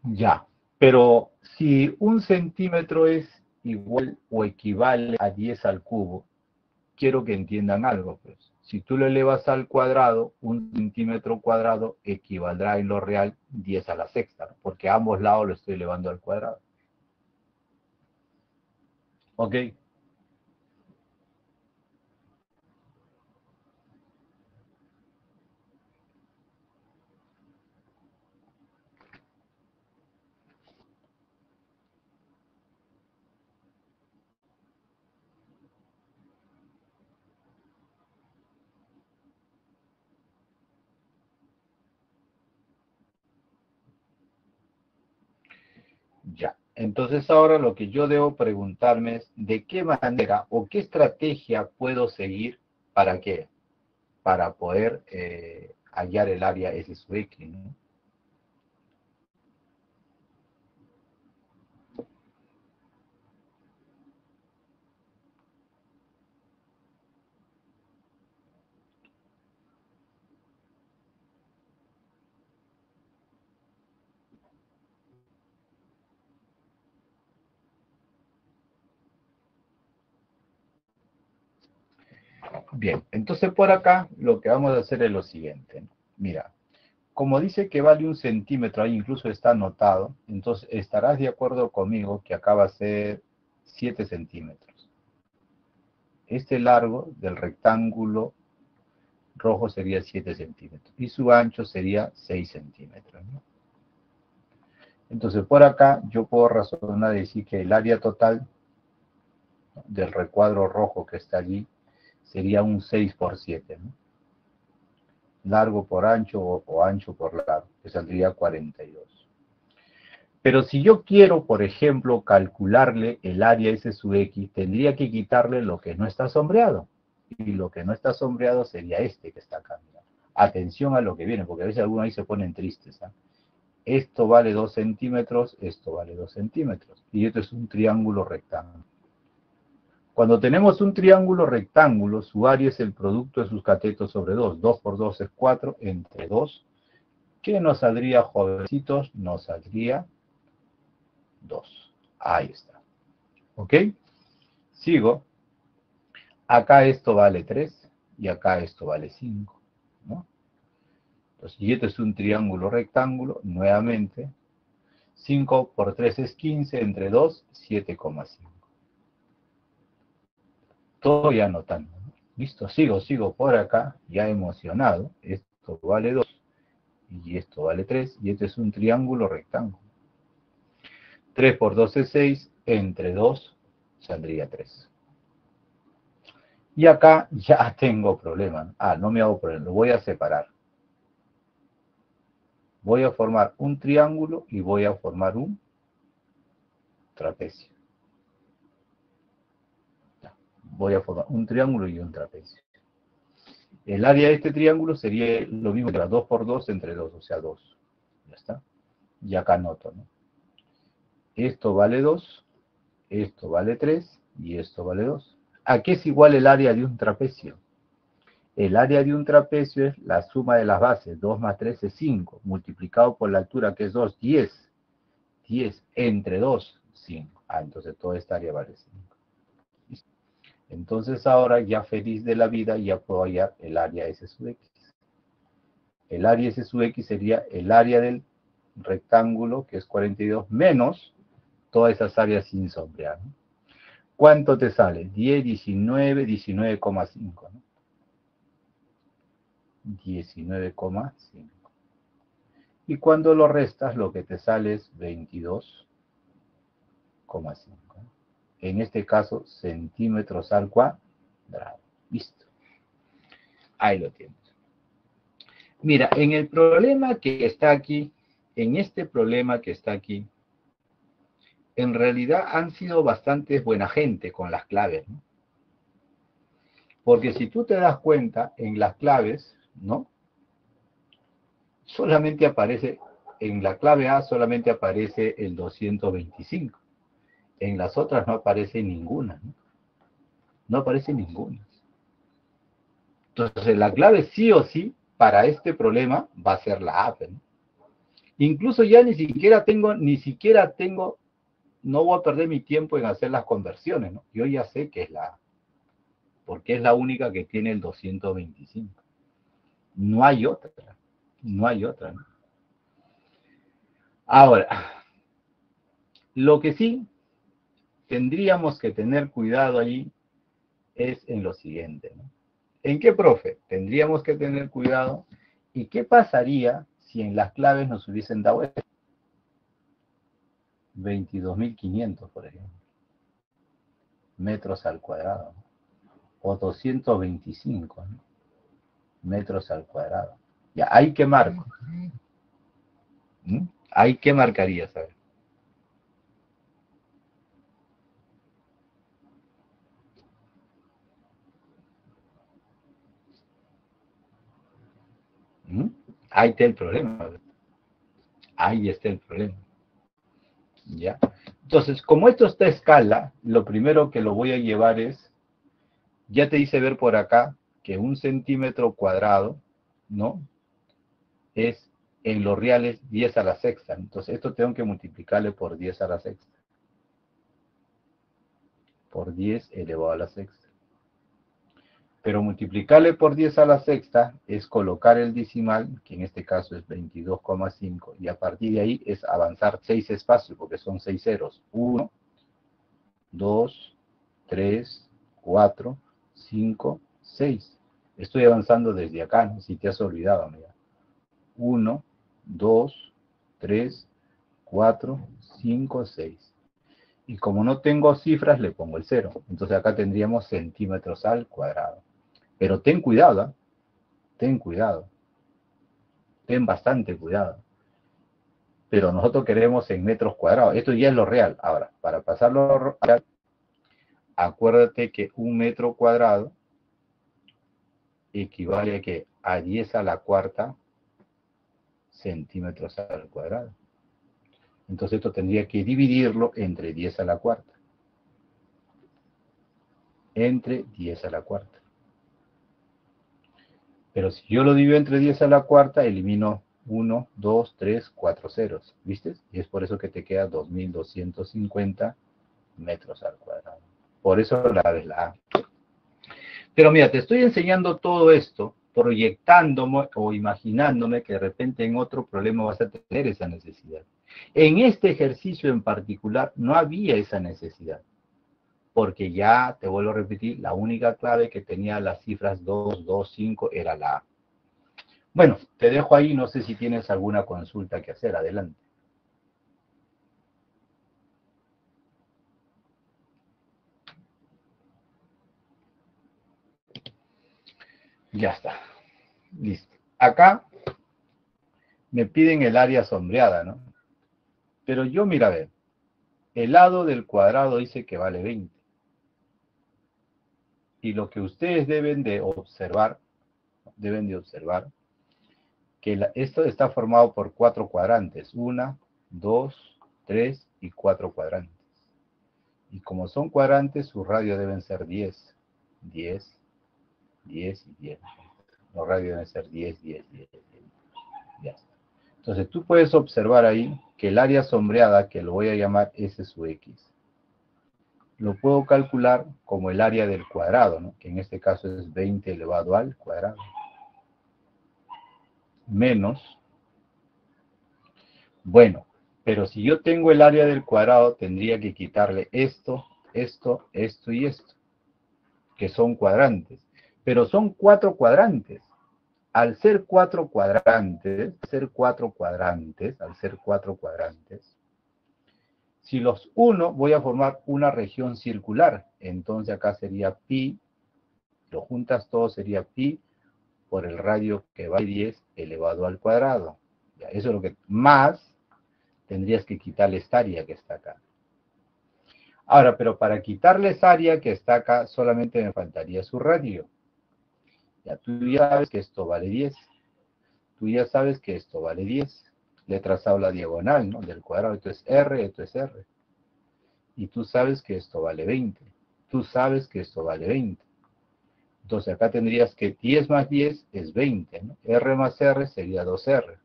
Speaker 1: Ya, pero si un centímetro es igual o equivale a 10 al cubo, quiero que entiendan algo, pues. Si tú lo elevas al cuadrado, un centímetro cuadrado equivaldrá en lo real 10 a la sexta, porque a ambos lados lo estoy elevando al cuadrado. ¿Ok? Ya. Entonces ahora lo que yo debo preguntarme es de qué manera o qué estrategia puedo seguir para qué? Para poder eh, hallar el área S. Bien, entonces por acá lo que vamos a hacer es lo siguiente. Mira, como dice que vale un centímetro, ahí incluso está anotado, entonces estarás de acuerdo conmigo que acá va a ser 7 centímetros. Este largo del rectángulo rojo sería 7 centímetros y su ancho sería 6 centímetros. Entonces por acá yo puedo razonar y decir que el área total del recuadro rojo que está allí sería un 6 por 7, ¿no? Largo por ancho o, ancho por largo, que saldría 42. Pero si yo quiero, por ejemplo, calcularle el área S sub X, tendría que quitarle lo que no está sombreado. Y lo que no está sombreado sería este que está acá. Atención a lo que viene, porque a veces algunos ahí se ponen tristes. ¿ah? Esto vale 2 centímetros, esto vale 2 centímetros. Y esto es un triángulo rectángulo. Cuando tenemos un triángulo rectángulo, su área es el producto de sus catetos sobre 2. 2 por 2 es 4, entre 2. ¿Qué nos saldría, jovencitos? Nos saldría 2. Ahí está. ¿Ok? Sigo. Acá esto vale 3 y acá esto vale 5. ¿no? Entonces, y esto es un triángulo rectángulo, nuevamente. 5 por 3 es 15, entre 2, 7,5 estoy anotando. Listo, sigo, sigo por acá, ya emocionado. Esto vale 2 y esto vale 3 y este es un triángulo rectángulo. 3 por 2 es 6, entre 2 saldría 3. Y acá ya tengo problema. Ah, no me hago problema, lo voy a separar. Voy a formar un triángulo y voy a formar un trapecio. Voy a formar un triángulo y un trapecio. El área de este triángulo sería lo mismo que 2 por 2 entre 2, o sea, 2. Ya está. Y acá anoto, ¿no? Esto vale 2, esto vale 3 y esto vale 2. ¿A qué es igual el área de un trapecio? El área de un trapecio es la suma de las bases. 2 más 3 es 5, multiplicado por la altura que es 2, 10. 10 entre 2, 5. Ah, entonces toda esta área vale 5. Entonces ahora ya feliz de la vida ya puedo hallar el área S sub X. El área S sub X sería el área del rectángulo, que es 42, menos todas esas áreas sin sombrear. ¿Cuánto te sale? 10, 19, 19,5. 19,5. Y cuando lo restas, lo que te sale es 22,5. En este caso, centímetros al cuadrado. Listo. Ahí lo tienes. Mira, en el problema que está aquí, en este problema que está aquí, en realidad han sido bastante buena gente con las claves, ¿no? Porque si tú te das cuenta, en las claves, ¿no? Solamente aparece, en la clave A solamente aparece el 225. En las otras no aparece ninguna, ¿no? Aparece ninguna. Entonces, la clave sí o sí para este problema va a ser la A, ¿no? Incluso ya ni siquiera tengo, ni siquiera tengo no voy a perder mi tiempo en hacer las conversiones. Yo ya sé que es la A, porque es la única que tiene el 225. No hay otra, no hay otra. Ahora, lo que sí tendríamos que tener cuidado allí es en lo siguiente, ¿no? ¿En qué, profe? Tendríamos que tener cuidado. ¿Y qué pasaría si en las claves nos hubiesen dado esto? 22.500, por ejemplo, metros al cuadrado, o 225 metros al cuadrado. Ya, ¿hay que marco? ¿Mm? ¿Hay que marcaría, ¿sabes? ¿Mm? Ahí está el problema. Ahí está el problema. ¿Ya? Entonces, como esto está a escala, lo primero que lo voy a llevar es, ya te hice ver por acá que un centímetro cuadrado, ¿no? Es en los reales 10 a la sexta. Entonces, esto tengo que multiplicarle por 10 a la sexta. Por 10 elevado a la sexta. Pero multiplicarle por 10 a la sexta es colocar el decimal, que en este caso es 22,5, y a partir de ahí es avanzar 6 espacios, porque son 6 ceros. 1, 2, 3, 4, 5, 6. Estoy avanzando desde acá, ¿no? si te has olvidado, mira. 1, 2, 3, 4, 5, 6. Y como no tengo cifras, le pongo el 0. Entonces acá tendríamos centímetros al cuadrado. Pero ten cuidado, ¿eh? ten cuidado. Ten bastante cuidado. Pero nosotros queremos en metros cuadrados. Esto ya es lo real. Ahora, para pasarlo real, acuérdate que un metro cuadrado equivale a, que a 10 a la cuarta centímetros al cuadrado. Entonces esto tendría que dividirlo entre 10 a la cuarta. Entre 10 a la cuarta. Pero si yo lo divido entre 10 a la cuarta, elimino 1, 2, 3, 4 ceros. ¿Viste? Y es por eso que te queda 2250 metros al cuadrado. Por eso la es la A. Pero mira, te estoy enseñando todo esto, proyectándome o imaginándome que de repente en otro problema vas a tener esa necesidad. En este ejercicio en particular no había esa necesidad porque ya, te vuelvo a repetir, la única clave que tenía las cifras 2, 2, 5 era la A. Bueno, te dejo ahí, no sé si tienes alguna consulta que hacer, adelante. Ya está. Listo. Acá me piden el área sombreada, ¿no? Pero yo, mira, a ver, el lado del cuadrado dice que vale 20. Y lo que ustedes deben de observar, deben de observar, que esto está formado por cuatro cuadrantes. Una, dos, tres y cuatro cuadrantes. Y como son cuadrantes, su radio deben ser 10. 10, 10 y 10. Los radios deben ser 10, 10, 10. 10. Ya está. Entonces tú puedes observar ahí que el área sombreada, que lo voy a llamar S sub X, lo puedo calcular como el área del cuadrado, ¿no? que en este caso es 20 elevado al cuadrado, menos, bueno, pero si yo tengo el área del cuadrado, tendría que quitarle esto, esto, esto y esto, que son cuadrantes, pero son cuatro cuadrantes, al ser cuatro cuadrantes, ser cuatro cuadrantes, al ser cuatro cuadrantes, si los uno voy a formar una región circular, entonces acá sería pi, lo juntas todo sería pi por el radio que va 10 elevado al cuadrado. eso es lo que más tendrías que quitarle esta área que está acá. Ahora, pero para quitarle esa área que está acá, solamente me faltaría su radio. Ya tú ya sabes que esto vale 10. Tú ya sabes que esto vale 10. Le he trazado la diagonal, ¿no? Del cuadrado. Esto es R, esto es R. Y tú sabes que esto vale 20. Tú sabes que esto vale 20. Entonces acá tendrías que 10 más 10 es 20, ¿no? R más R sería 2R.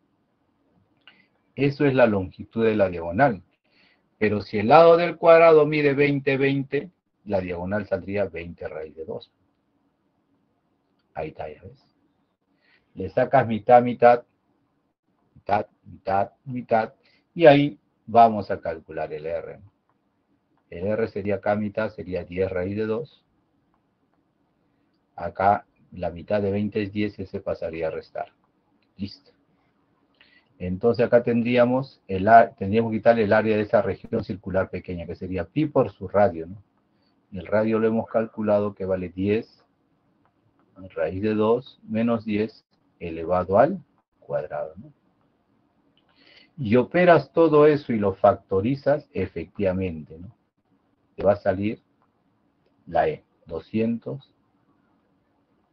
Speaker 1: Eso es la longitud de la diagonal. Pero si el lado del cuadrado mide 20, 20, la diagonal saldría 20 raíz de 2. Ahí está, ya ves. Le sacas mitad, mitad, mitad, mitad, mitad, y ahí vamos a calcular el R. El R sería acá mitad, sería 10 raíz de 2. Acá la mitad de 20 es 10 y se pasaría a restar. Listo. Entonces acá tendríamos, el, tendríamos que quitarle el área de esa región circular pequeña, que sería pi por su radio, ¿no? El radio lo hemos calculado que vale 10 raíz de 2 menos 10 elevado al cuadrado. Y operas todo eso y lo factorizas efectivamente. ¿no? Te va a salir la E. 200,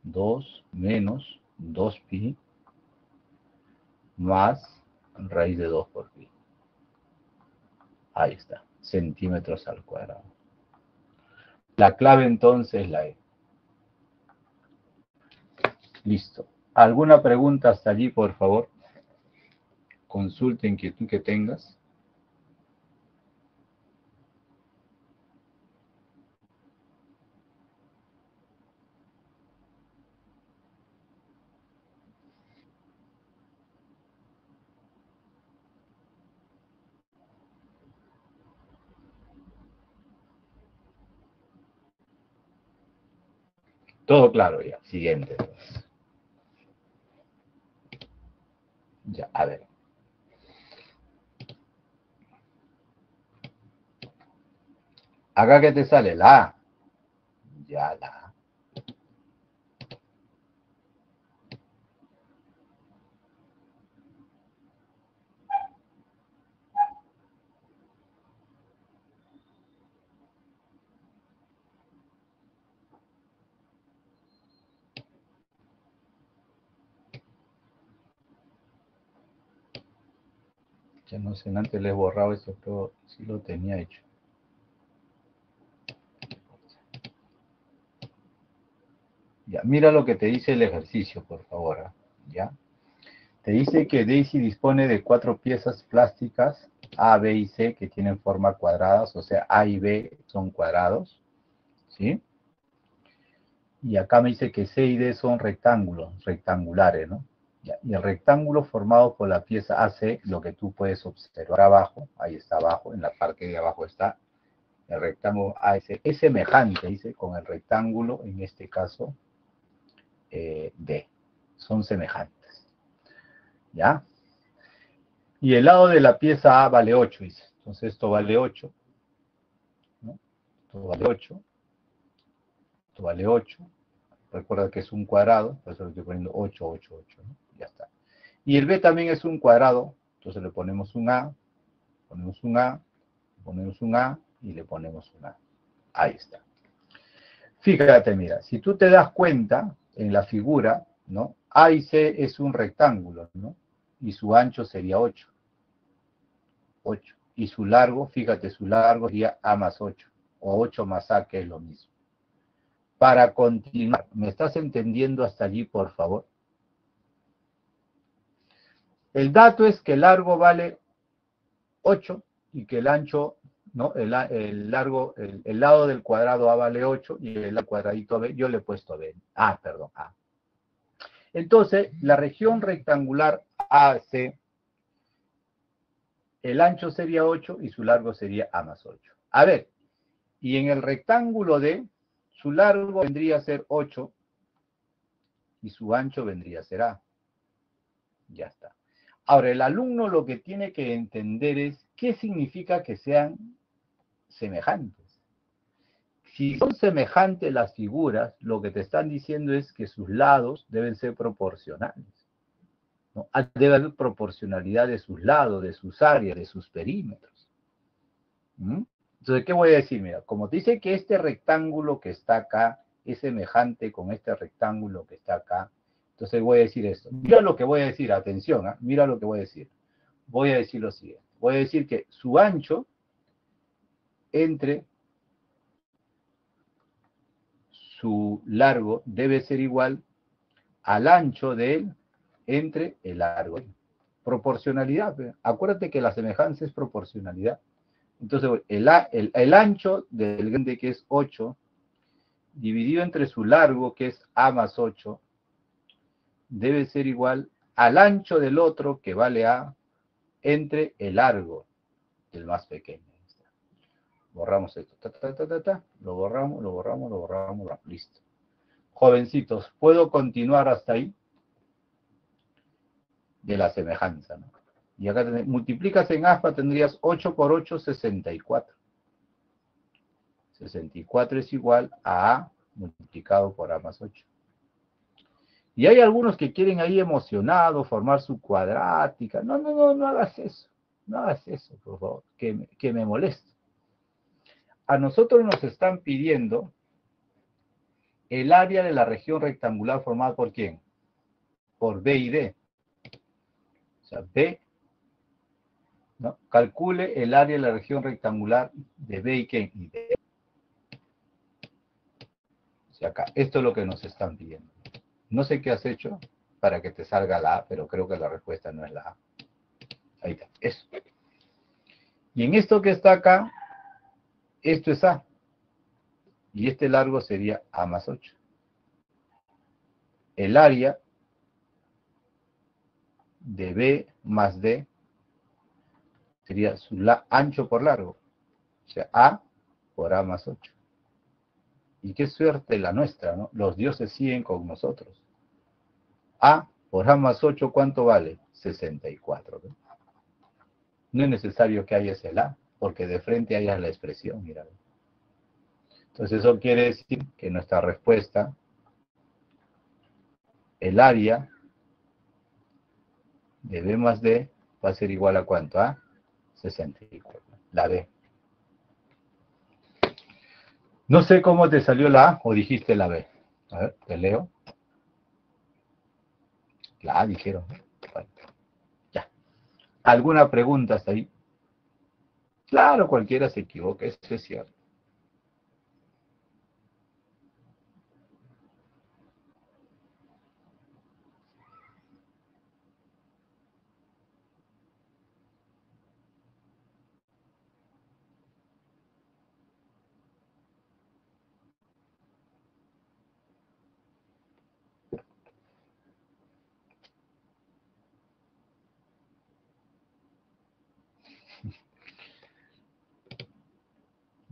Speaker 1: 2 menos 2pi más raíz de 2 por pi. Ahí está, centímetros al cuadrado. La clave entonces es la E. Listo. ¿Alguna pregunta hasta allí, por favor? Consulte inquietud que tengas. Todo claro ya. Siguiente. Ya, a ver. Acá que te sale la Ya la Ya no sé, antes le he borrado eso, pero sí lo tenía hecho. Mira lo que te dice el ejercicio, por favor. ¿ah? ¿Ya? Te dice que Daisy dispone de cuatro piezas plásticas, A, B y C, que tienen forma cuadradas, o sea, A y B son cuadrados, ¿sí? Y acá me dice que C y D son rectángulos, rectangulares, ¿no? Y el rectángulo formado por la pieza AC, lo que tú puedes observar abajo, ahí está abajo, en la parte de abajo está el rectángulo AC, es semejante, dice, con el rectángulo, en este caso, eh. Son semejantes. ¿Ya? Y el lado de la pieza A vale 8, dice. Entonces esto vale 8. Esto vale 8. Esto vale 8. Recuerda que es un cuadrado, por eso le estoy poniendo 8, 8, 8. Ya está. Y el B también es un cuadrado, entonces le ponemos un A, ponemos un A, ponemos un A y le ponemos un A. Ahí está. Fíjate, mira, si tú te das cuenta en la figura, ¿no? A y C es un rectángulo, ¿no? Y su ancho sería 8. 8. Y su largo, fíjate, su largo sería A más 8. O 8 más A, que es lo mismo. Para continuar, ¿me estás entendiendo hasta allí, por favor? El dato es que el largo vale 8 y que el ancho ¿no? El, largo, el, lado del cuadrado A vale 8 y el cuadradito B, yo le he puesto B. Ah, perdón, A. Entonces, la región rectangular AC, el ancho sería 8 y su largo sería A más 8. A ver, y en el rectángulo D, su largo vendría a ser 8 y su ancho vendría a ser A. Ya está. Ahora, el alumno lo que tiene que entender es qué significa que sean semejantes. Si son semejantes las figuras, lo que te están diciendo es que sus lados deben ser proporcionales. Ah, debe haber proporcionalidad de sus lados, de sus áreas, de sus perímetros. Entonces, ¿qué voy a decir? Mira, como te dice que este rectángulo que está acá es semejante con este rectángulo que está acá, entonces voy a decir esto. Mira lo que voy a decir, atención, ¿ah? mira lo que voy a decir. Voy a decir lo siguiente. Voy a decir que su ancho entre su largo debe ser igual al ancho de él entre el largo. Proporcionalidad. Acuérdate que la semejanza es proporcionalidad. Entonces, el, el, ancho del grande que es 8, dividido entre su largo que es A más 8, debe ser igual al ancho del otro que vale A entre el largo, el más pequeño borramos esto, lo borramos, lo borramos, lo borramos, listo. Jovencitos, ¿puedo continuar hasta ahí? De la semejanza, ¿no? Y acá multiplicas en aspa, tendrías 8 por 8, 64. 64 es igual a A multiplicado por A más 8. Y hay algunos que quieren ahí emocionados formar su cuadrática. No, no, no, no hagas eso. No hagas eso, por favor, que, que me molesta a nosotros nos están pidiendo el área de la región rectangular formada por quién? Por B y D. O sea, B, calcule el área de la región rectangular de B y? Y D. O sea, acá, esto es lo que nos están pidiendo. No sé qué has hecho para que te salga la A, pero creo que la respuesta no es la A. Ahí está, eso. Y en esto que está acá, esto es A. Y este largo sería A más 8. El área de B más D sería su ancho por largo. O sea, A por A más 8. Y qué suerte la nuestra, ¿no? Los dioses siguen con nosotros. A por A más 8, ¿cuánto vale? 64. ¿no? no es necesario que haya ese A porque de frente hayas la expresión, mira. Entonces eso quiere decir que nuestra respuesta, el área de B más D va a ser igual a cuánto? A 64, la B. No sé cómo te salió la A o dijiste la B. A ver, te leo. La A dijeron. Ya. ¿Alguna pregunta hasta ahí? Claro, cualquiera se equivoca, eso es cierto.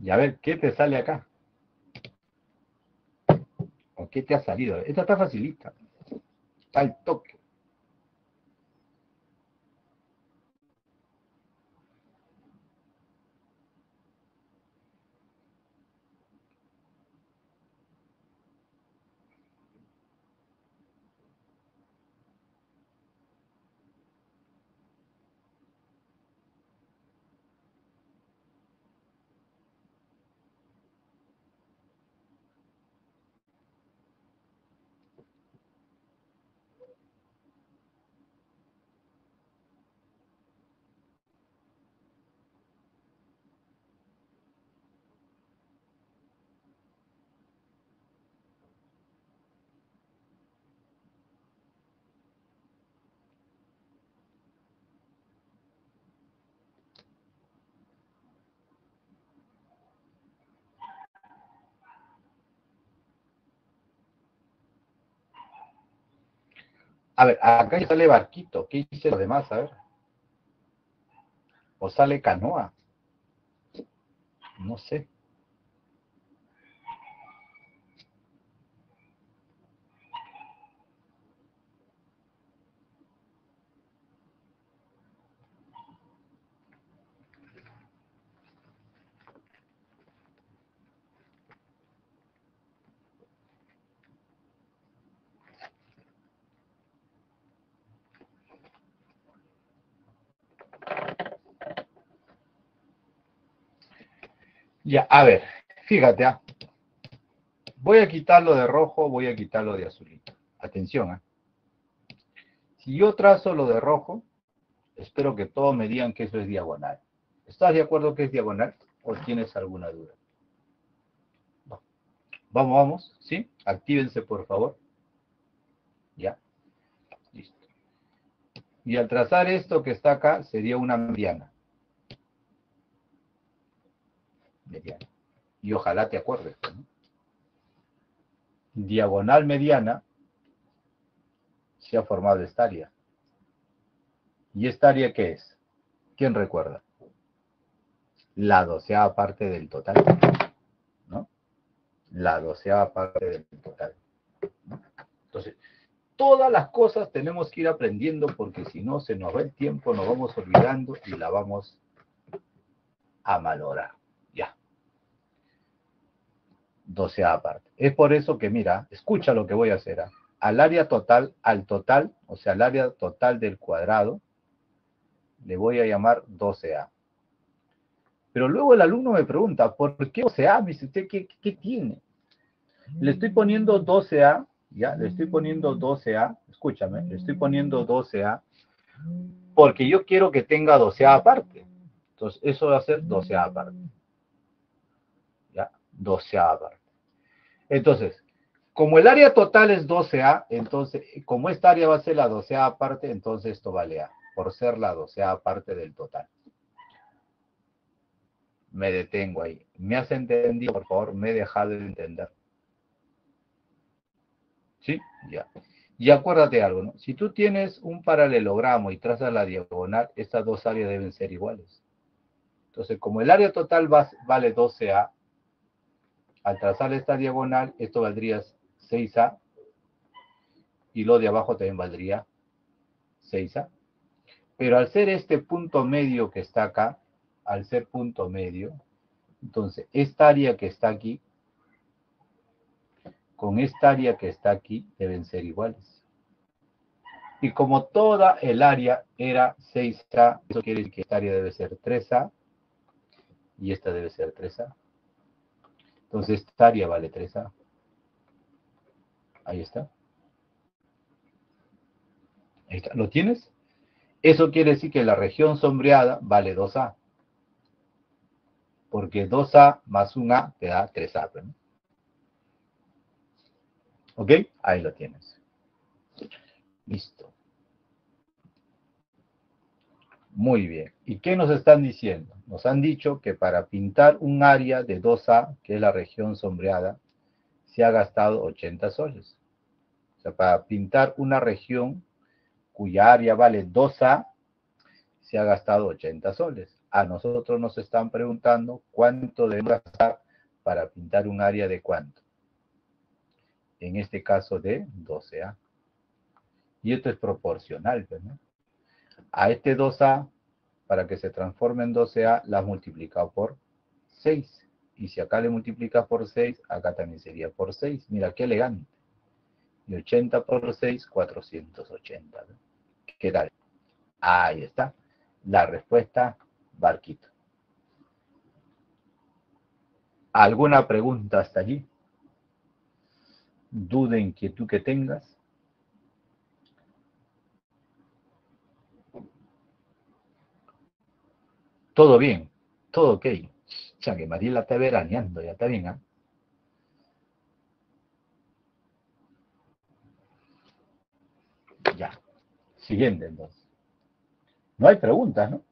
Speaker 1: Y a ver, ¿qué te sale acá? ¿O qué te ha salido? Esta está facilita. Está al toque. A ver, acá sale barquito. ¿Qué dice lo demás? A ver. ¿O sale canoa? No sé. Ya, a ver, fíjate, ¿ah? voy a quitarlo de rojo, voy a quitarlo de azulito. Atención, ¿eh? si yo trazo lo de rojo, espero que todos me digan que eso es diagonal. ¿Estás de acuerdo que es diagonal o tienes alguna duda? Vamos, vamos, ¿sí? Actívense, por favor. Ya. Listo. Y al trazar esto que está acá, sería una mediana. Mediana. Y ojalá te acuerdes. Diagonal mediana se ha formado esta área. ¿Y esta área qué es? ¿Quién recuerda? La doceava parte del total. ¿No? La doceava parte del total. Entonces, todas las cosas tenemos que ir aprendiendo porque si no se nos va el tiempo, nos vamos olvidando y la vamos a malorar doceava parte. Es por eso que, mira, escucha lo que voy a hacer. ¿ah? Al área total, al total, o sea, al área total del cuadrado, le voy a llamar 12A. Pero luego el alumno me pregunta, ¿por qué 12A? Me ¿usted qué, tiene? Le estoy poniendo 12A, ya, le estoy poniendo 12A, escúchame, le estoy poniendo 12A, porque yo quiero que tenga 12A aparte. Entonces, eso va a ser 12A aparte. 12 parte. Entonces, como el área total es 12A, entonces, como esta área va a ser la 12A parte, entonces esto vale A, por ser la 12A parte del total. Me detengo ahí. ¿Me has entendido, por favor? Me he dejado de entender. ¿Sí? Ya. Y acuérdate algo, ¿no? Si tú tienes un paralelogramo y trazas la diagonal, estas dos áreas deben ser iguales. Entonces, como el área total vale 12A, al trazar esta diagonal, esto valdría 6A, y lo de abajo también valdría 6A. Pero al ser este punto medio que está acá, al ser punto medio, entonces esta área que está aquí, con esta área que está aquí, deben ser iguales. Y como toda el área era 6A, eso quiere decir que esta área debe ser 3A, y esta debe ser 3A. Entonces, esta área vale 3A. Ahí está. Ahí está. ¿Lo tienes? Eso quiere decir que la región sombreada vale 2A. Porque 2A más 1A te da 3A. Pues, ¿Ok? Ahí lo tienes. Listo. Muy bien. ¿Y qué nos están diciendo? Nos han dicho que para pintar un área de 2A, que es la región sombreada, se ha gastado 80 soles. O sea, para pintar una región cuya área vale 2A, se ha gastado 80 soles. A nosotros nos están preguntando cuánto debemos gastar para pintar un área de cuánto. En este caso de 12A. Y esto es proporcional, ¿no? A este 2A, para que se transforme en 12A, la has multiplicado por 6. Y si acá le multiplicas por 6, acá también sería por 6. Mira, qué elegante. Y 80 por 6, 480. ¿Qué tal? Ahí está. La respuesta, barquito. ¿Alguna pregunta hasta allí? ¿Duda, inquietud que tengas? Todo bien, todo ok. O sea que Mariela está veraneando, ya está bien, ¿ah? Ya. Siguiente entonces. No hay preguntas, ¿no?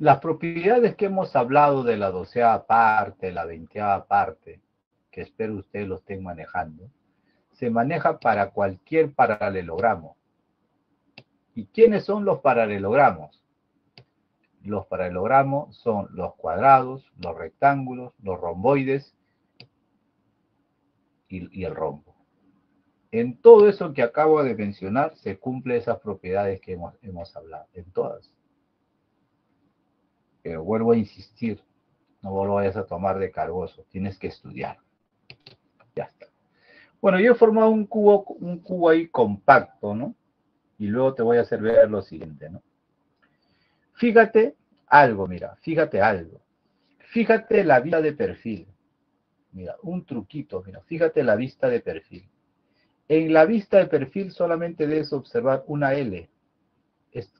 Speaker 1: Las propiedades que hemos hablado de la doceava parte, la veinteava parte, que espero ustedes lo estén manejando, se maneja para cualquier paralelogramo. ¿Y quiénes son los paralelogramos? Los paralelogramos son los cuadrados, los rectángulos, los romboides y, el rombo. En todo eso que acabo de mencionar se cumple esas propiedades que hemos hablado, en todas. Vuelvo a insistir, no lo vayas a tomar de cargoso, tienes que estudiar. Ya está. Bueno, yo he formado un cubo, un cubo ahí compacto, ¿no? Y luego te voy a hacer ver lo siguiente, ¿no? Fíjate algo, mira, fíjate algo. Fíjate la vista de perfil. Mira, un truquito, mira, fíjate la vista de perfil. En la vista de perfil solamente debes observar una L. Esto.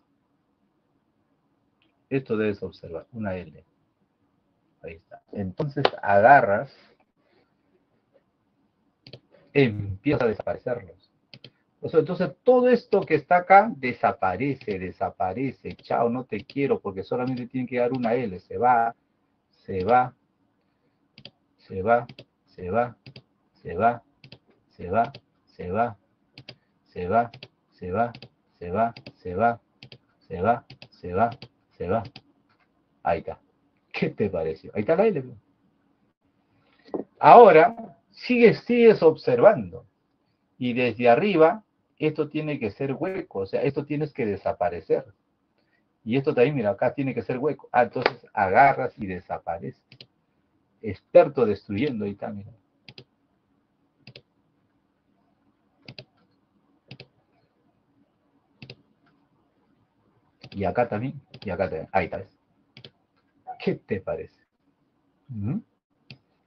Speaker 1: Esto debes observar, una L. Ahí está. Entonces agarras, empieza a desaparecerlos. Entonces todo esto que está acá desaparece, desaparece. Chao, no te quiero porque solamente tiene que dar una L. Se va, se va, se va, se va, se va, se va, se va, se va, se va, se va, se va, se va, se va, se va. Ahí está. ¿Qué te pareció? Ahí está la L. Ahora, sigues, sigues observando. Y desde arriba, esto tiene que ser hueco. O sea, esto tienes que desaparecer. Y esto también, mira, acá tiene que ser hueco. Ah, entonces agarras y desaparece. Experto destruyendo, ahí está, mira. Y acá también, y acá también. Ahí está. ¿Qué te parece? ¿Mm?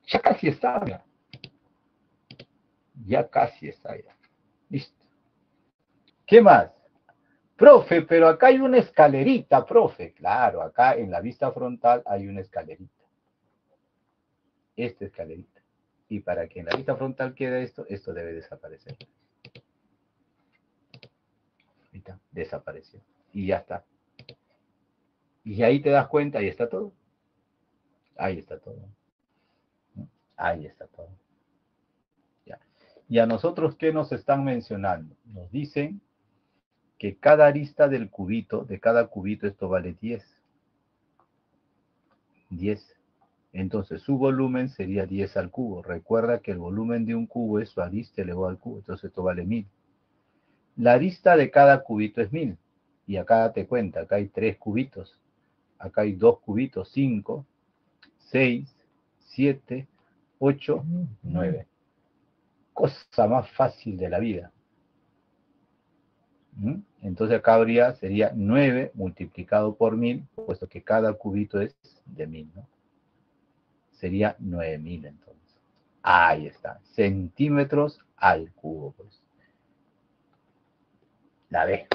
Speaker 1: Ya casi está, ya. Ya casi está, ya. Listo. ¿Qué más? Profe, pero acá hay una escalerita, profe. Claro, acá en la vista frontal hay una escalerita. Esta escalerita. Y para que en la vista frontal quede esto, esto debe desaparecer. Ahorita, desapareció. Y ya está. Y ahí te das cuenta, ahí está todo. Ahí está todo. Ahí está todo. Ya. Y a nosotros, ¿qué nos están mencionando? Nos dicen que cada arista del cubito, de cada cubito, esto vale 10. 10. Entonces su volumen sería 10 al cubo. Recuerda que el volumen de un cubo es su arista elevado al cubo. Entonces esto vale 1000. La arista de cada cubito es 1000. Y acá te cuenta, acá hay 3 cubitos. Acá hay 2 cubitos, 5, 6, 7, 8, 9. Cosa más fácil de la vida. ¿Mm? Entonces acá habría, sería 9 multiplicado por 1000, puesto que cada cubito es de 1000, ¿no? Sería 9000 entonces. Ahí está, centímetros al cubo, pues. La B.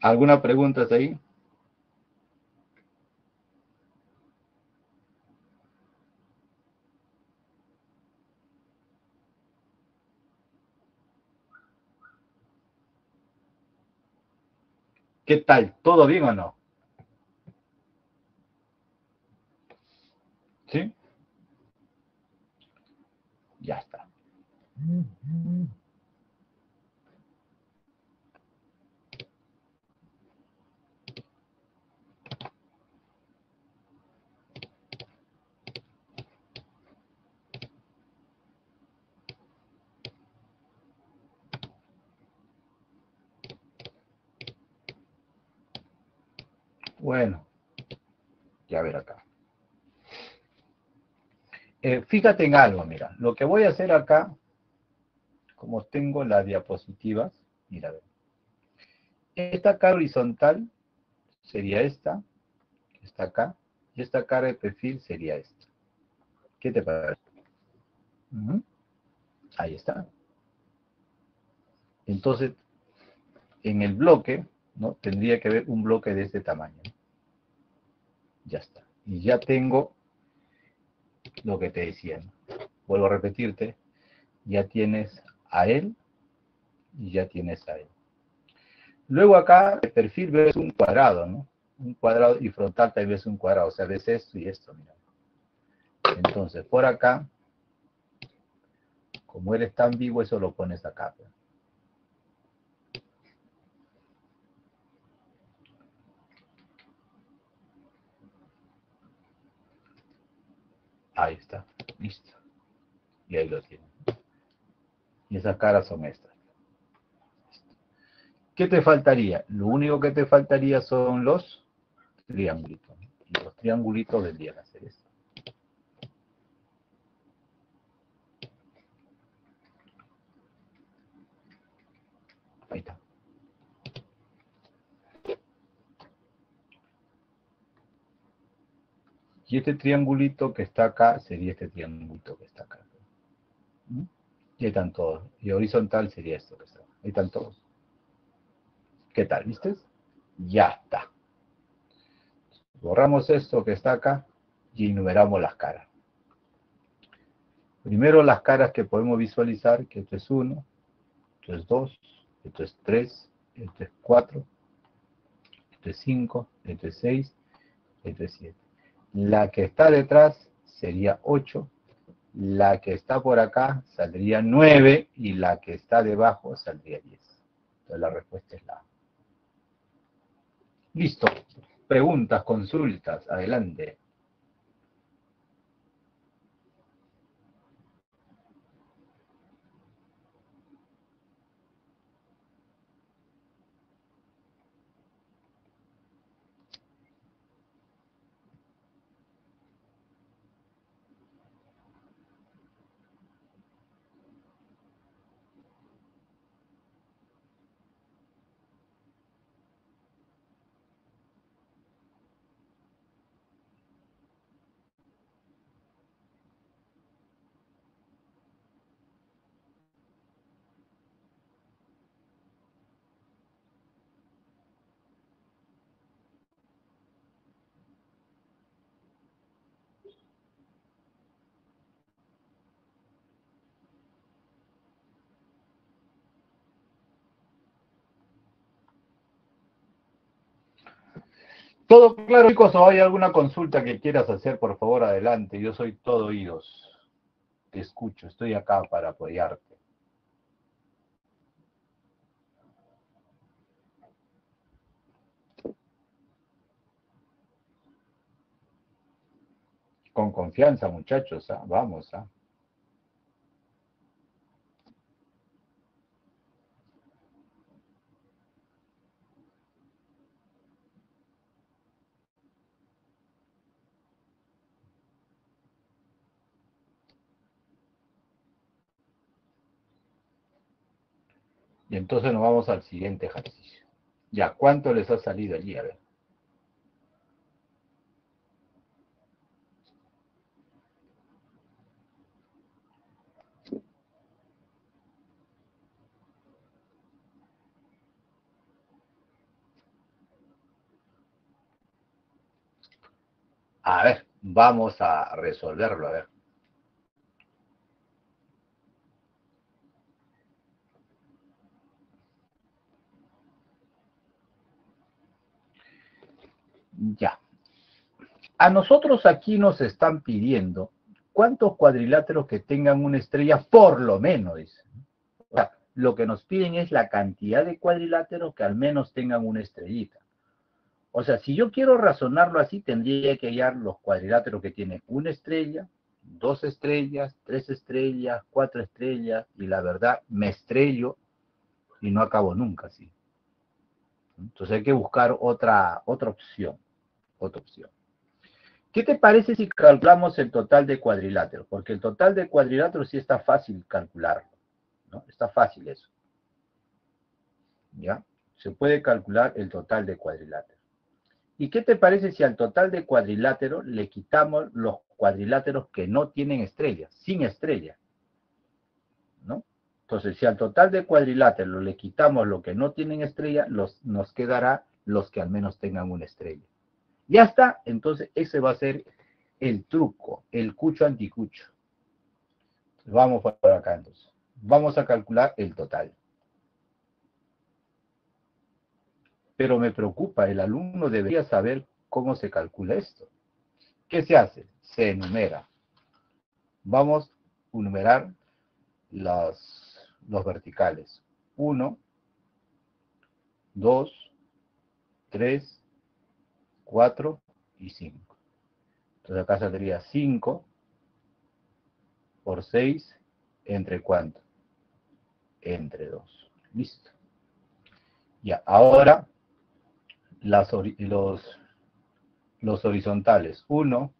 Speaker 1: ¿Alguna pregunta ahí? ¿Qué tal? ¿Todo bien o no? ¿Sí? Ya está. Bueno, ya ver acá. Eh, fíjate en algo, mira. Lo que voy a hacer acá, como tengo las diapositivas, mira. Esta cara horizontal sería esta, que está acá, y esta cara de perfil sería esta. ¿Qué te parece? Ahí está. Entonces, en el bloque, ¿no? Tendría que haber un bloque de este tamaño. Ya está. Y ya tengo lo que te decía. Vuelvo a repetirte. Ya tienes a él y ya tienes a él. Luego acá el perfil ves un cuadrado, ¿no? Un cuadrado y frontal también ves un cuadrado. O sea, ves esto y esto, mira. Entonces, por acá, como él está vivo, eso lo pones acá. Pues. Ahí está, listo. Y ahí lo tienen. Y esas caras son estas. ¿Qué te faltaría? Lo único que te faltaría son los triangulitos. Los triangulitos vendrían a hacer esto. Ahí está. Y este triangulito que está acá sería este triangulito que está acá. ¿Mm? Y están todos. Y horizontal sería esto que está. Ahí están todos. ¿Qué tal? ¿Viste? Ya está. Borramos esto que está acá y enumeramos las caras. Primero las caras que podemos visualizar, que esto es 1, esto es 2, esto es 3, esto es 4, esto es 5, esto es 6, esto es 7. La que está detrás sería 8, la que está por acá saldría 9 y la que está debajo saldría 10. Entonces la respuesta es la A. Listo. Preguntas, consultas, adelante. ¿Todo claro, chicos? ¿O hay alguna consulta que quieras hacer? Por favor, adelante. Yo soy todo oídos. Te escucho. Estoy acá para apoyarte. Con confianza, muchachos. ¿ah? Vamos. ¿ah? Y entonces nos vamos al siguiente ejercicio. Ya, ¿cuánto les ha salido allí? A ver. A ver, vamos a resolverlo, a ver. Ya. A nosotros aquí nos están pidiendo cuántos cuadriláteros que tengan una estrella, por lo menos. O sea, lo que nos piden es la cantidad de cuadriláteros que al menos tengan una estrellita. O sea, si yo quiero razonarlo así, tendría que hallar los cuadriláteros que tienen una estrella, dos estrellas, tres estrellas, cuatro estrellas, y la verdad me estrello y no acabo nunca así. Entonces hay que buscar otra, otra opción otra opción. ¿Qué te parece si calculamos el total de cuadriláteros? Porque el total de cuadriláteros sí está fácil calcularlo. Está fácil eso. ¿Ya? Se puede calcular el total de cuadriláteros. ¿Y qué te parece si al total de cuadriláteros le quitamos los cuadriláteros que no tienen estrellas, sin estrella? ¿No? Entonces, si al total de cuadriláteros le quitamos lo que no tienen estrella, nos quedará los que al menos tengan una estrella. Ya está, entonces ese va a ser el truco, el cucho anticucho. Vamos por acá entonces. Vamos a calcular el total. Pero me preocupa, el alumno debería saber cómo se calcula esto. ¿Qué se hace? Se enumera. Vamos a enumerar los, verticales. 1, 2, 3, 4 y 5. Entonces acá saldría 5 por 6 entre cuánto? Entre 2. Listo. Ya, ahora las, los, los horizontales. 1,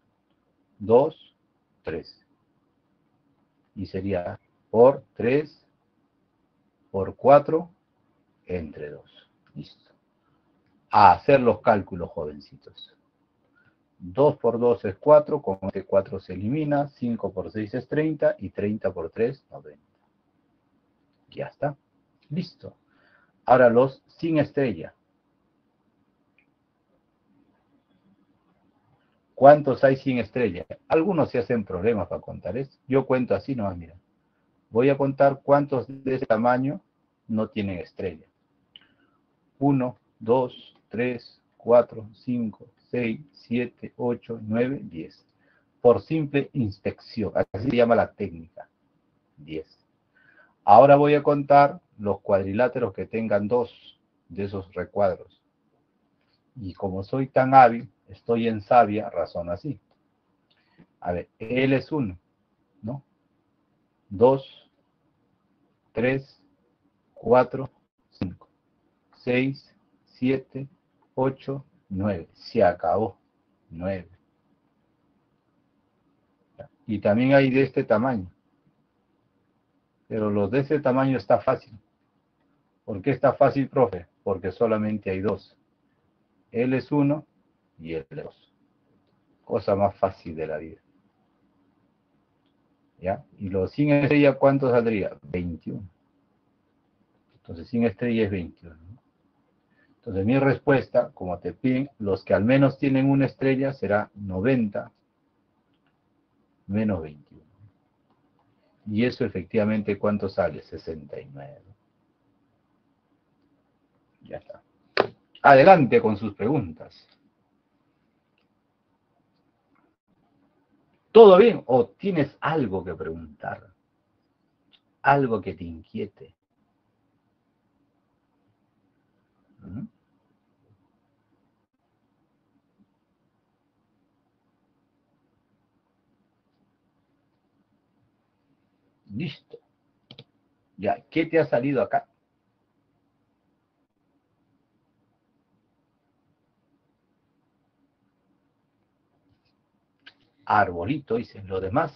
Speaker 1: 2, 3. Y sería por 3, por 4, entre 2. Listo. A hacer los cálculos, jovencitos. 2 por 2 es 4, con este 4 se elimina, 5 por 6 es 30 y 30 por 3, 90. Ya está. Listo. Ahora los sin estrella. ¿Cuántos hay sin estrella? Algunos se hacen problemas para contar eso. Yo cuento así no, mira. Voy a contar cuántos de ese tamaño no tienen estrella. 1, 2, 3, 4, 5, 6, 7, 8, 9, 10. Por simple inspección. Así se llama la técnica. 10. Ahora voy a contar los cuadriláteros que tengan dos de esos recuadros. Y como soy tan hábil, estoy en sabia, razón así. A ver, L es 1, ¿no? 2, 3, 4, 5, 6, 7, 8, 9. Se acabó. 9. Y también hay de este tamaño. Pero los de este tamaño está fácil. ¿Por qué está fácil, profe? Porque solamente hay dos. L es 1 y L es 2. Cosa más fácil de la vida. ¿Ya? Y los sin estrella, ¿cuánto saldría? 21. Entonces, sin estrella es 21. Entonces, mi respuesta, como te piden, los que al menos tienen una estrella será 90 menos 21. Y eso efectivamente, ¿cuánto sale? 69. Ya está. Adelante con sus preguntas. ¿Todo bien? ¿O tienes algo que preguntar? Algo que te inquiete. ¿Mm? Listo. Ya, ¿qué te ha salido acá? Arbolito, dicen lo demás.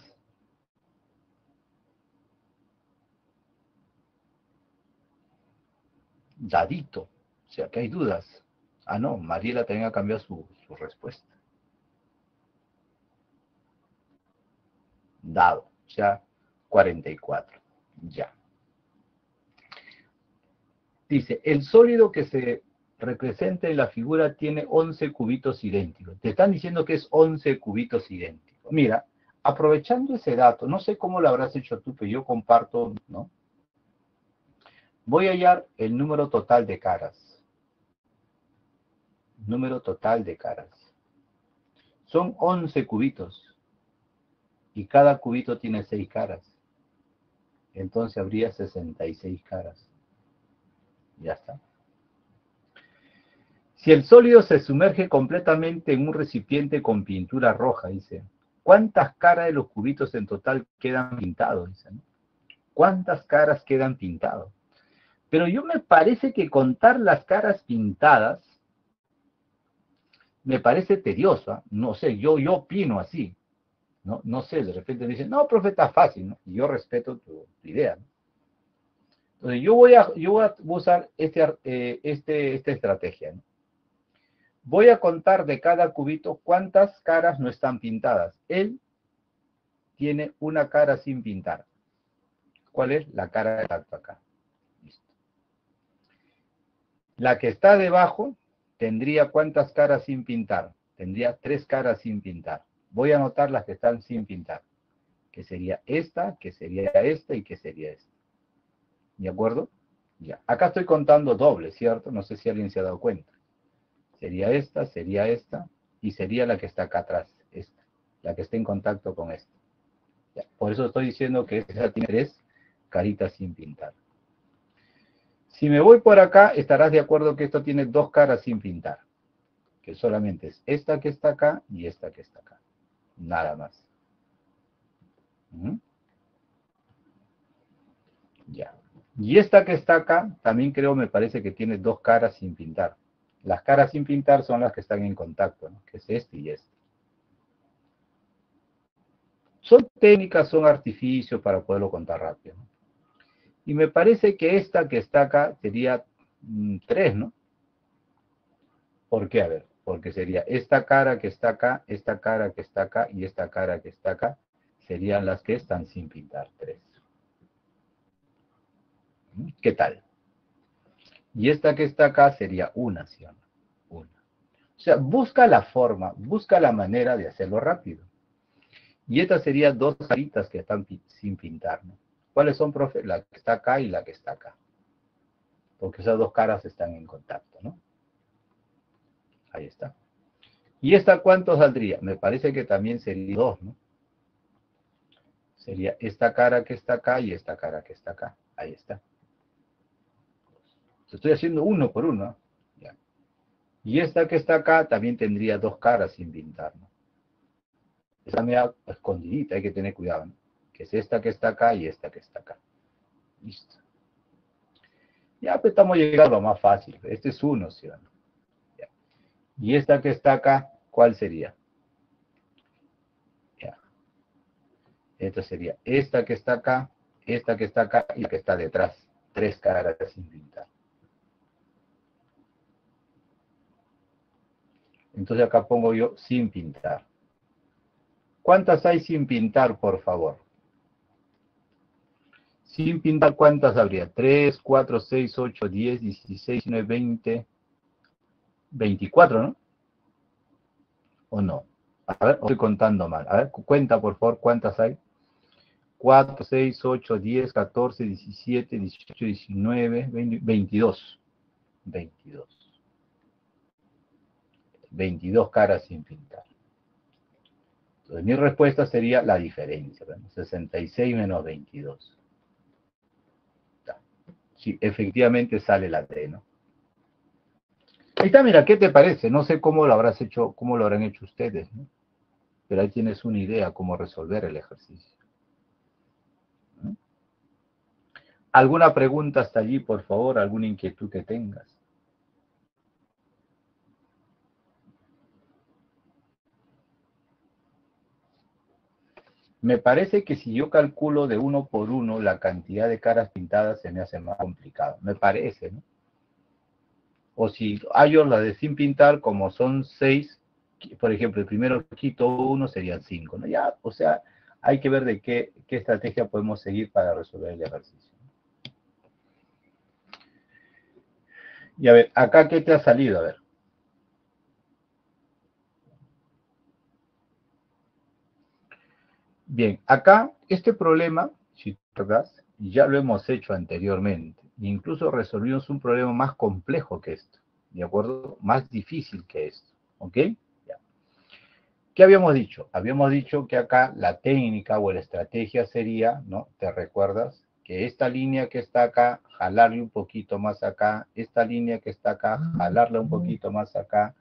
Speaker 1: Dadito. O sea, que hay dudas. Ah, no, Mariela también ha cambiado su, su respuesta. Dado. O sea, 44. Ya. Dice, el sólido que se representa en la figura tiene 11 cubitos idénticos. Te están diciendo que es 11 cubitos idénticos. Mira, aprovechando ese dato, no sé cómo lo habrás hecho tú, pero yo comparto, ¿no? Voy a hallar el número total de caras. Número total de caras. Son 11 cubitos. Y cada cubito tiene 6 caras entonces habría 66 caras. Ya está. Si el sólido se sumerge completamente en un recipiente con pintura roja, dice, ¿cuántas caras de los cubitos en total quedan pintados? Dice, ¿Cuántas caras quedan pintados? Pero yo me parece que contar las caras pintadas me parece tediosa. ¿ah? No sé, yo, yo opino así. ¿No? No sé, de repente me dicen, no, profeta, fácil, ¿no? Y yo respeto tu, idea, Entonces, yo voy a, usar este, eh, este, esta estrategia, Voy a contar de cada cubito cuántas caras no están pintadas. Él tiene una cara sin pintar. ¿Cuál es? La cara de acá. Listo. La que está debajo tendría cuántas caras sin pintar. tendría tres caras sin pintar. Voy a anotar las que están sin pintar, que sería esta, que sería esta y que sería esta. ¿De acuerdo? Ya. Acá estoy contando doble, ¿cierto? No sé si alguien se ha dado cuenta. Sería esta, sería esta y sería la que está acá atrás, esta, la que está en contacto con esta. Por eso estoy diciendo que esta tiene tres caritas sin pintar. Si me voy por acá, estarás de acuerdo que esto tiene dos caras sin pintar. Que solamente es esta que está acá y esta que está acá. Nada más. Ya. Y esta que está acá, también creo, me parece que tiene dos caras sin pintar. Las caras sin pintar son las que están en contacto, ¿no? que es este y este. Son técnicas, son artificios para poderlo contar rápido. Y me parece que esta que está acá sería 3, mm, ¿no? ¿Por qué? A ver, porque sería esta cara que está acá, esta cara que está acá y esta cara que está acá, serían las que están sin pintar, 3. ¿Mm? ¿Qué tal? Y esta que está acá sería una, ¿sí o no? Una. O sea, busca la forma, busca la manera de hacerlo rápido. Y estas serían dos caritas que están sin pintar, ¿no? ¿Cuáles son, profe? La que está acá y la que está acá. Porque esas dos caras están en contacto, ¿no? Ahí está. ¿Y esta cuánto saldría? Me parece que también sería dos, ¿no? Sería esta cara que está acá y esta cara que está acá. Ahí está. Estoy haciendo uno por uno. Y esta que está acá también tendría dos caras sin pintar, ¿no? Esa media escondidita, hay que tener cuidado, ¿no? que es esta que está acá y esta que está acá. Listo. Ya pues estamos llegando a lo más fácil. Este es uno, ¿sí o no? Y esta que está acá, ¿cuál sería? Ya. Esta sería esta que está acá, esta que está acá y la que está detrás. Tres caras sin pintar. Entonces acá pongo yo sin pintar. ¿Cuántas hay sin pintar, por favor? Sin pintar, ¿cuántas habría? 3, 4, 6, 8, 10, 16, 19, 20, 24, ¿no? ¿O no? A ver, estoy contando mal. A ver, cuenta por favor, ¿cuántas hay? 4, 6, 8, 10, 14, 17, 18, 19, 20, 22. 22. 22 caras sin pintar. Entonces mi respuesta sería la diferencia. 66 menos 22 si efectivamente sale la T, ¿no? Ahí está, mira, ¿qué te parece? No sé cómo lo habrás hecho, cómo lo habrán hecho ustedes, ¿no? Pero ahí tienes una idea cómo resolver el ejercicio. ¿Alguna pregunta hasta allí, por favor? ¿Alguna inquietud que tengas? Me parece que si yo calculo de uno por uno la cantidad de caras pintadas se me hace más complicado. Me parece, ¿no? O si hallo la de sin pintar, como son seis, por ejemplo, el primero quito uno serían cinco, ¿no? Ya, o sea, hay que ver de qué, qué estrategia podemos seguir para resolver el ejercicio. Y a ver, acá, ¿qué te ha salido? A ver. Bien, acá este problema, si te ya lo hemos hecho anteriormente. Incluso resolvimos un problema más complejo que esto, ¿de acuerdo? Más difícil que esto, ¿ok? Ya. ¿Qué habíamos dicho? Habíamos dicho que acá la técnica o la estrategia sería, ¿no? ¿Te recuerdas? Que esta línea que está acá, jalarle un poquito más acá, esta línea que está acá, jalarla un poquito más acá,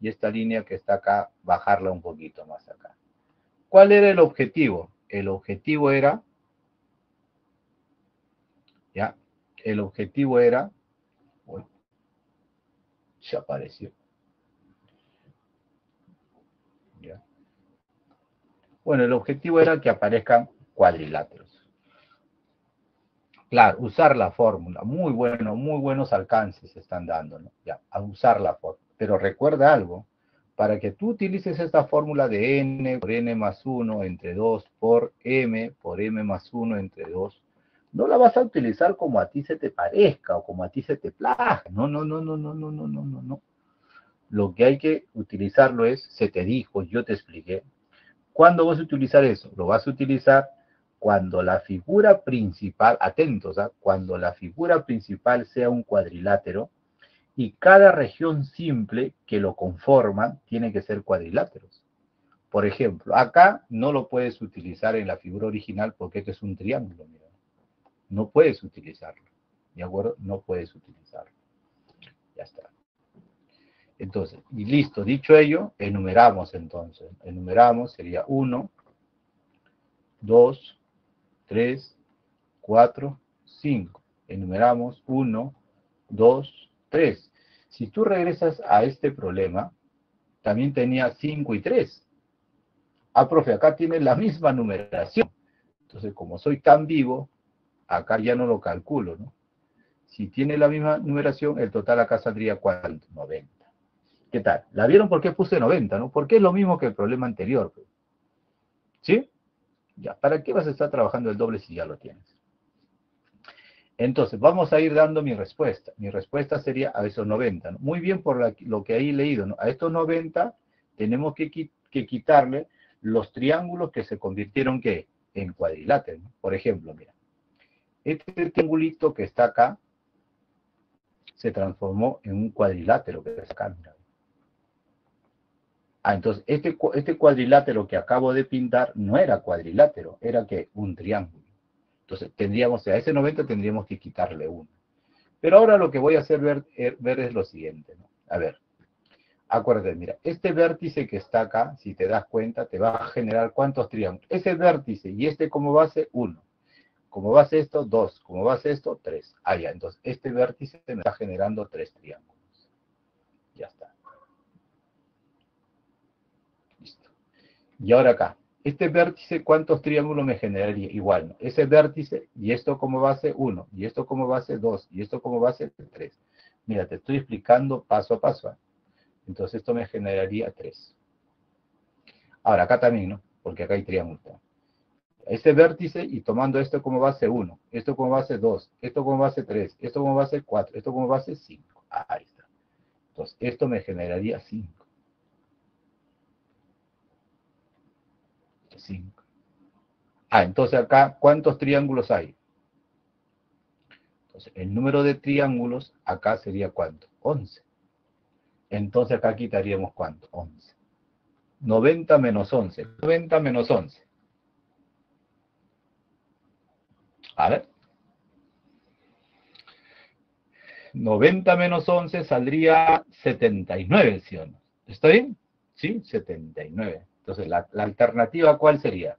Speaker 1: y esta línea que está acá, bajarla un poquito más acá. ¿Cuál era el objetivo? El objetivo era, ya, el objetivo era, uy, se apareció. Bueno, el objetivo era que aparezcan cuadriláteros. Claro, usar la fórmula. Muy bueno, muy buenos alcances se están dando, ¿no? Ya, a usar la fórmula. Pero recuerda algo, para que tú utilices esta fórmula de n por n más 1 entre 2 por m por m más 1 entre 2, no la vas a utilizar como a ti se te parezca o como a ti se te plazca. No, no, no, no, no, no, no, no, no, lo que hay que utilizarlo es, se te dijo, yo te expliqué. ¿Cuándo vas a utilizar eso? Lo vas a utilizar cuando la figura principal, atentos, ¿ah? cuando la figura principal sea un cuadrilátero y cada región simple que lo conforma tiene que ser cuadriláteros. Por ejemplo, acá no lo puedes utilizar en la figura original porque este es un triángulo, mira. No puedes utilizarlo, ¿de acuerdo? No puedes utilizarlo. Ya está. Entonces, y listo, dicho ello, enumeramos entonces. Enumeramos, sería 1, 2, 3, 4, 5. Enumeramos 1, 2, 3. Si tú regresas a este problema, también tenía 5 y 3. Ah, profe, acá tiene la misma numeración. Entonces, como soy tan vivo, acá ya no lo calculo, ¿no? Si tiene la misma numeración, el total acá saldría ¿cuánto? 90. ¿Qué tal? ¿La vieron por qué puse 90, no? Porque es lo mismo que el problema anterior. Pues. ¿Sí? Ya, ¿para qué vas a estar trabajando el doble si ya lo tienes? Entonces, vamos a ir dando mi respuesta. Mi respuesta sería a esos 90. Muy bien por lo que ahí he leído. ¿no? A estos 90 tenemos que, quitarle los triángulos que se convirtieron ¿qué? en cuadriláteros. Por ejemplo, mira. Este triangulito que está acá se transformó en un cuadrilátero que está acá. Mira. Ah, entonces, este, este cuadrilátero que acabo de pintar no era cuadrilátero, era que un triángulo. Entonces, tendríamos, a ese 90 tendríamos que quitarle uno. Pero ahora lo que voy a hacer ver, eh, ver es lo siguiente. ¿no? A ver, acuérdate, mira, este vértice que está acá, si te das cuenta, te va a generar ¿cuántos triángulos? Ese vértice y este como base, uno. Como base esto, dos. Como base esto, tres. Ah, ya, entonces este vértice me está generando tres triángulos. Ya está. Y ahora acá, este vértice, ¿cuántos triángulos me generaría? Igual, ese vértice, y esto como base 1, y esto como base 2, y esto como base 3. Mira, te estoy explicando paso a paso. ¿eh? Entonces esto me generaría 3. Ahora, acá también, ¿no? Porque acá hay triángulo. Este vértice y tomando esto como base 1, esto como base 2, esto como base 3, esto como base 4, esto como base 5. Ahí está. Entonces, esto me generaría 5. 5. Ah, entonces acá, ¿cuántos triángulos hay? Entonces, el número de triángulos acá sería ¿cuánto? 11. Entonces acá quitaríamos ¿cuánto? 11. 90 menos 11. 90 menos 11. Ver. 90 menos 11 saldría 79, ¿sí o no? ¿Está bien? Sí, 79. Entonces, la, alternativa, ¿cuál sería?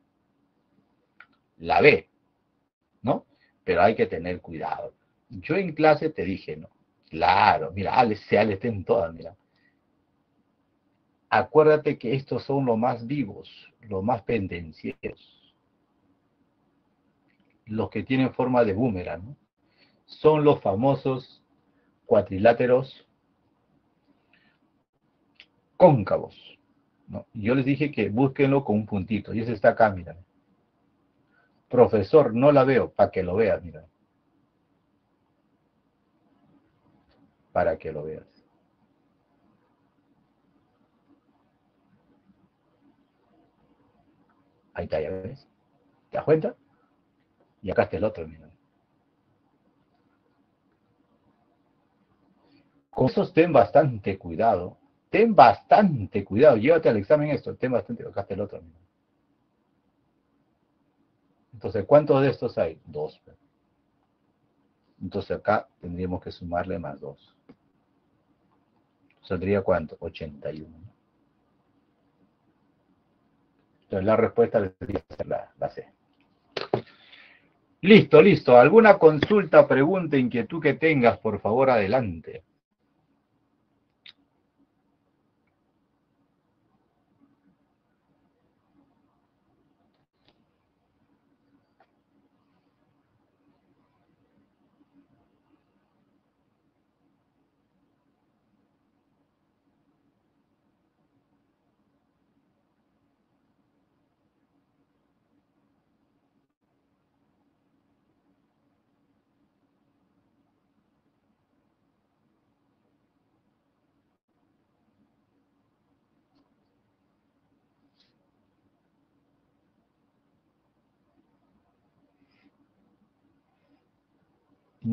Speaker 1: La B, ¿no? Pero hay que tener cuidado. Yo en clase te dije, ¿no? Claro, mira, Ale, se Ale, en todas, mira. Acuérdate que estos son los más vivos, los más pendencieros. Los que tienen forma de boomerang, ¿no? Son los famosos cuatriláteros cóncavos. Yo les dije que búsquenlo con un puntito. Y ese está acá, mira. Profesor, no la veo. Para que lo veas, mira. Para que lo veas. Ahí está, ya ves. ¿Te das cuenta? Y acá está el otro, mira. Con eso ten bastante cuidado ten bastante cuidado, llévate al examen esto, ten bastante, acá está el otro. Entonces, ¿cuántos de estos hay? Dos. Entonces acá tendríamos que sumarle más dos. ¿Saldría cuánto? 81. Entonces la respuesta es la, la C. Listo, listo. ¿Alguna consulta, pregunta, inquietud que tengas, por favor, adelante.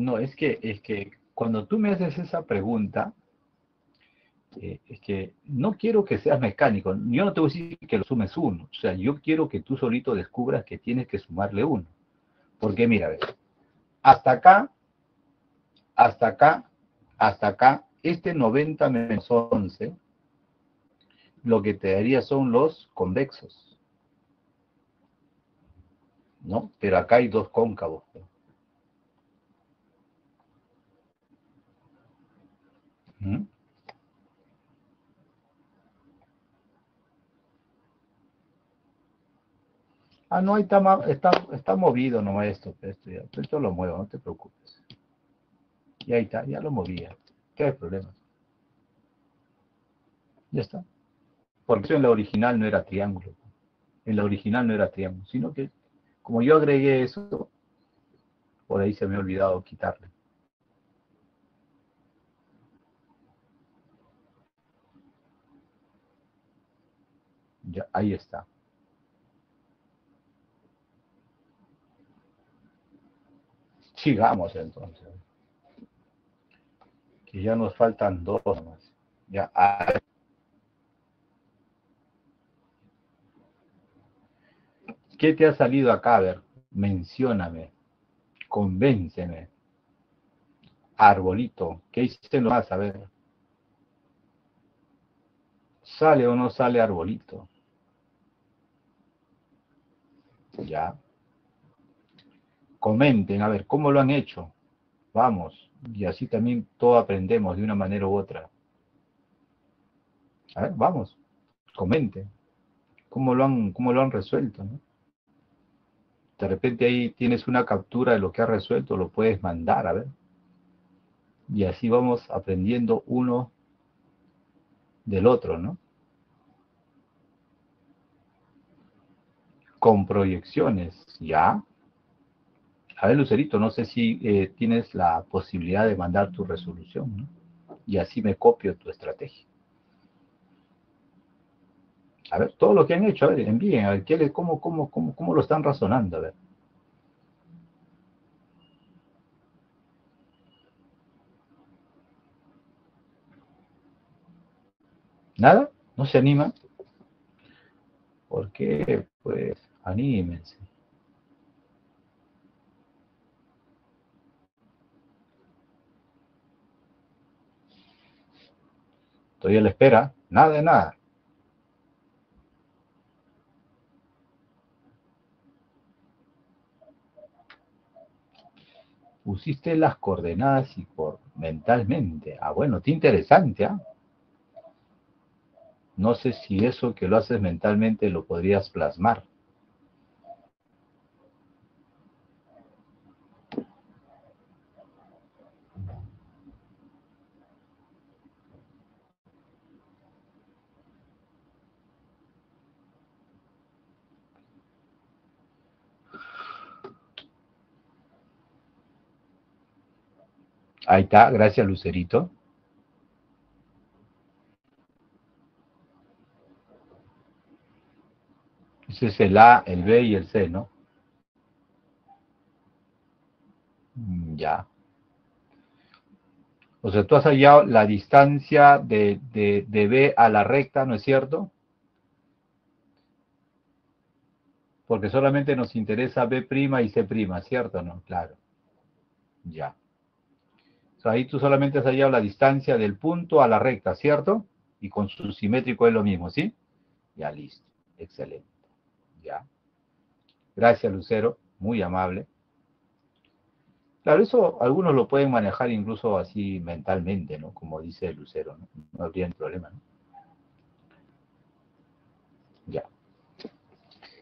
Speaker 1: No, es que, es que cuando tú me haces esa pregunta, eh, es que no quiero que seas mecánico. Yo no te voy a decir que lo sumes uno. O sea, yo quiero que tú solito descubras que tienes que sumarle uno. Porque mira, ver, hasta acá, hasta acá, hasta acá, este 90 menos 11, lo que te daría son los convexos. ¿No? Pero acá hay dos cóncavos. ¿Mm? Ah, no, ahí está, está, está movido nomás esto, esto, ya. esto lo muevo, no te preocupes. Y ahí está, ya lo movía. ¿Qué hay problema? Ya está. Porque eso en la original no era triángulo. En la original no era triángulo, sino que como yo agregué eso, por ahí se me ha olvidado quitarle. Ya, ahí está. Sigamos entonces. Que ya nos faltan dos más. Ya. ¿Qué te ha salido acá? A ver, mencióname. Convénceme. Arbolito. ¿Qué hiciste más? A ver. ¿Sale o no sale arbolito? Ya comenten, a ver, ¿cómo lo han hecho? Vamos, y así también todo aprendemos de una manera u otra. A ver, vamos, comenten. ¿Cómo lo han, cómo lo han resuelto? De repente ahí tienes una captura de lo que ha resuelto, lo puedes mandar, a ver. Y así vamos aprendiendo uno del otro, ¿no? Con proyecciones, ¿ya? A ver, Lucerito, no sé si eh, tienes la posibilidad de mandar tu resolución, ¿no? Y así me copio tu estrategia. A ver, todo lo que han hecho, a ver, envíen, a ver, ¿qué cómo, cómo, cómo, ¿cómo lo están razonando? A ver. ¿Nada? ¿No se animan? ¿Por qué? Pues anímense. Estoy a la espera. Nada de nada. Pusiste las coordenadas y por mentalmente. Ah, bueno, qué interesante, ¿ah? No sé si eso que lo haces mentalmente lo podrías plasmar. Ahí está, gracias Lucerito. Ese es el A, el B y el C, ¿no? Mm, ya. O sea, tú has hallado la distancia de, de, de B a la recta, ¿no es cierto? Porque solamente nos interesa B' y C', ¿cierto? No, claro. Ya ahí tú solamente has hallado la distancia del punto a la recta, ¿cierto? Y con su simétrico es lo mismo, ¿sí? Ya listo. Excelente. Ya. Gracias, Lucero. Muy amable. Claro, eso algunos lo pueden manejar incluso así mentalmente, ¿no? Como dice Lucero, ¿no? No habría problema, ¿no? Ya.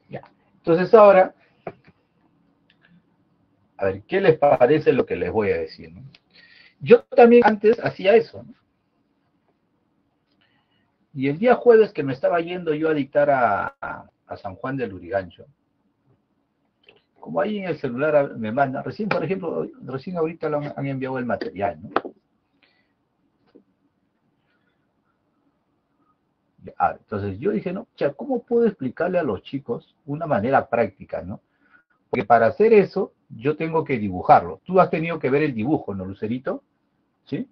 Speaker 1: Ya. Entonces ahora, a ver, ¿qué les parece lo que les voy a decir? ¿no? Yo también antes hacía eso. Y el día jueves que me estaba yendo yo a dictar a, San Juan del Urigancho, como ahí en el celular me manda, recién, por ejemplo, recién ahorita lo han, enviado el material, ¿no? entonces yo dije, no, ¿cómo puedo explicarle a los chicos una manera práctica, ¿no? Porque para hacer eso, yo tengo que dibujarlo. Tú has tenido que ver el dibujo, ¿no, Lucerito? ¿Sí?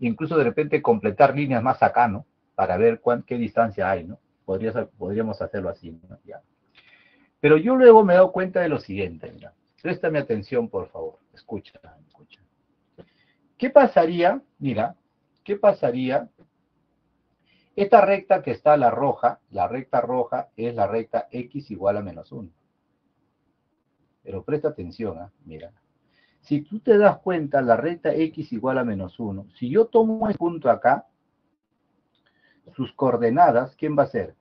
Speaker 1: Incluso de repente completar líneas más acá, ¿no? Para ver qué distancia hay, ¿no? podríamos hacerlo así, ¿no? Ya. Pero yo luego me he dado cuenta de lo siguiente, mira. Préstame atención, por favor. Escucha, escucha. ¿Qué pasaría? Mira, ¿qué pasaría? Esta recta que está la roja, la recta roja es la recta x igual a menos 1. Pero presta atención, ¿eh? mira. Si tú te das cuenta, la recta x igual a menos 1, si yo tomo este punto acá, sus coordenadas, ¿quién va a ser?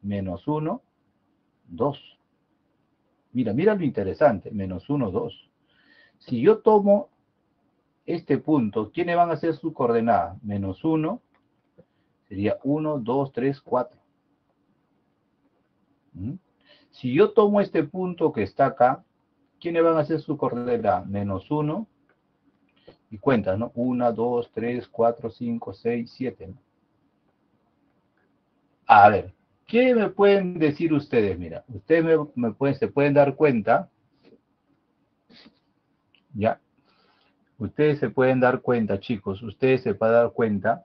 Speaker 1: Menos 1, 2. Mira, mira lo interesante, menos 1, 2. Si yo tomo este punto, ¿quiénes van a ser sus coordenadas? Menos 1, sería 1, 2, 3, 4. Si yo tomo este punto que está acá, ¿quiénes van a ser su coordenada? Menos 1, y cuentas, ¿no? 1, 2, 3, 4, 5, 6, 7. A ver, ¿qué me pueden decir ustedes? Mira, ustedes me, pueden, se pueden dar cuenta, ¿ya? Ustedes se pueden dar cuenta, chicos, ustedes se pueden dar cuenta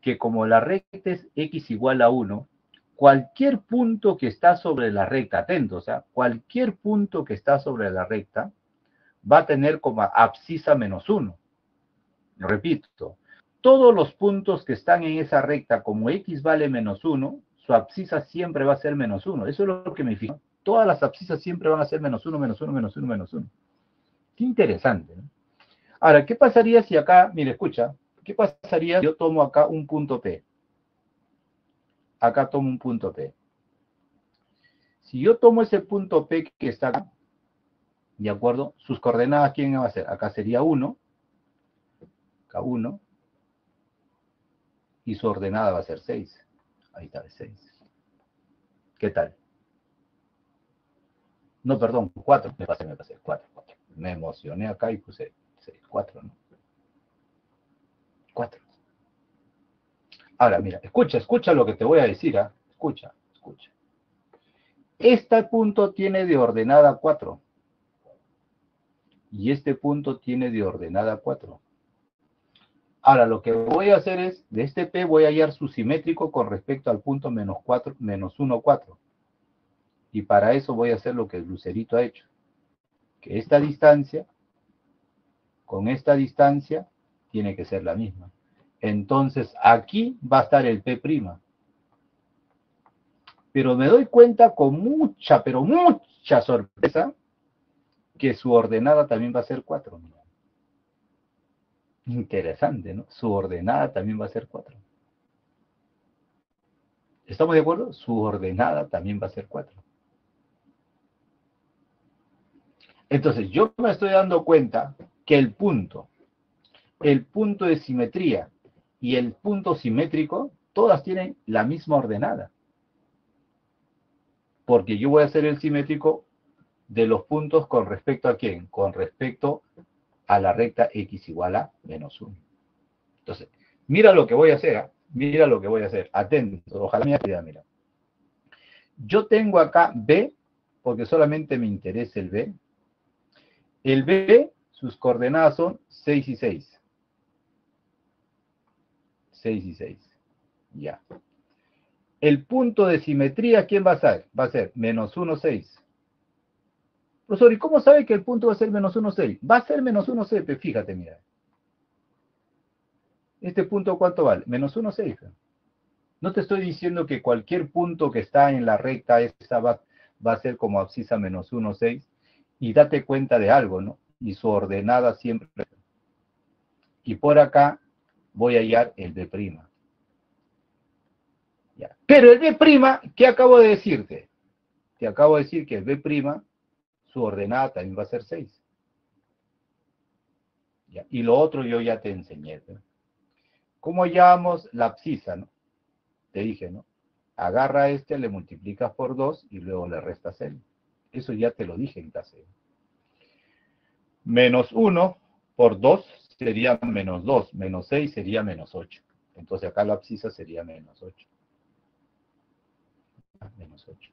Speaker 1: que como la recta es x igual a 1, cualquier punto que está sobre la recta, atentos, o sea, cualquier punto que está sobre la recta va a tener como abscisa menos 1. Repito, todos los puntos que están en esa recta, como x vale menos 1, su abscisa siempre va a ser menos 1. Eso es lo que me fijo. Todas las abscisas siempre van a ser menos 1, menos 1, menos 1, menos 1. Qué interesante. ¿no? Ahora, ¿qué pasaría si acá, mire, escucha, ¿qué pasaría si yo tomo acá un punto P? Acá tomo un punto P. Si yo tomo ese punto P que está acá, ¿de acuerdo? Sus coordenadas, ¿quién va a ser? Acá sería 1, acá 1, y su ordenada va a ser 6. Ahí está, 6. ¿Qué tal? No, perdón, 4. Me pasé, me pasé, 4, 4. Me emocioné acá y puse 6, 4, ¿no? 4. Ahora, mira, escucha, escucha lo que te voy a decir, ¿ah? Escucha, escucha. Este punto tiene de ordenada 4. Y este punto tiene de ordenada 4. Ahora, lo que voy a hacer es, de este P voy a hallar su simétrico con respecto al punto menos, 4, menos 1, 4. Y para eso voy a hacer lo que el Lucerito ha hecho. Que esta distancia, con esta distancia, tiene que ser la misma. Entonces, aquí va a estar el P'. Pero me doy cuenta con mucha, pero mucha sorpresa, que su ordenada también va a ser 4. Interesante, ¿no? Su ordenada también va a ser 4. ¿Estamos de acuerdo? Su ordenada también va a ser 4. Entonces, yo me estoy dando cuenta que el punto, el punto de simetría y el punto simétrico, todas tienen la misma ordenada. Porque yo voy a hacer el simétrico de los puntos con respecto a quién? Con respecto a la recta x igual a menos 1. Entonces, mira lo que voy a hacer, ¿ah? mira lo que voy a hacer, atento, ojalá me haya mira. Yo tengo acá B, porque solamente me interesa el B. El B, sus coordenadas son 6 y 6. 6 y 6. Ya. El punto de simetría, ¿quién va a ser? Va a ser menos 1, 6. Profesor, ¿y cómo sabe que el punto va a ser menos 1,6? Va a ser menos 1,6, fíjate, mira. ¿Este punto cuánto vale? Menos 1,6. No te estoy diciendo que cualquier punto que está en la recta esa va, va a ser como abscisa menos 1,6. Y date cuenta de algo, ¿no? Y su ordenada siempre. Y por acá voy a hallar el B'. Ya. Pero el B', ¿qué acabo de decirte? Te acabo de decir que el B' su ordenada también va a ser 6. Y lo otro yo ya te enseñé. ¿Cómo llamamos la abscisa? No? Te dije, ¿no? Agarra este, le multiplicas por 2 y luego le restas él. Eso ya te lo dije en clase. Menos 1 por 2 sería menos 2. Menos 6 sería menos 8. Entonces acá la abscisa sería menos 8. Menos 8.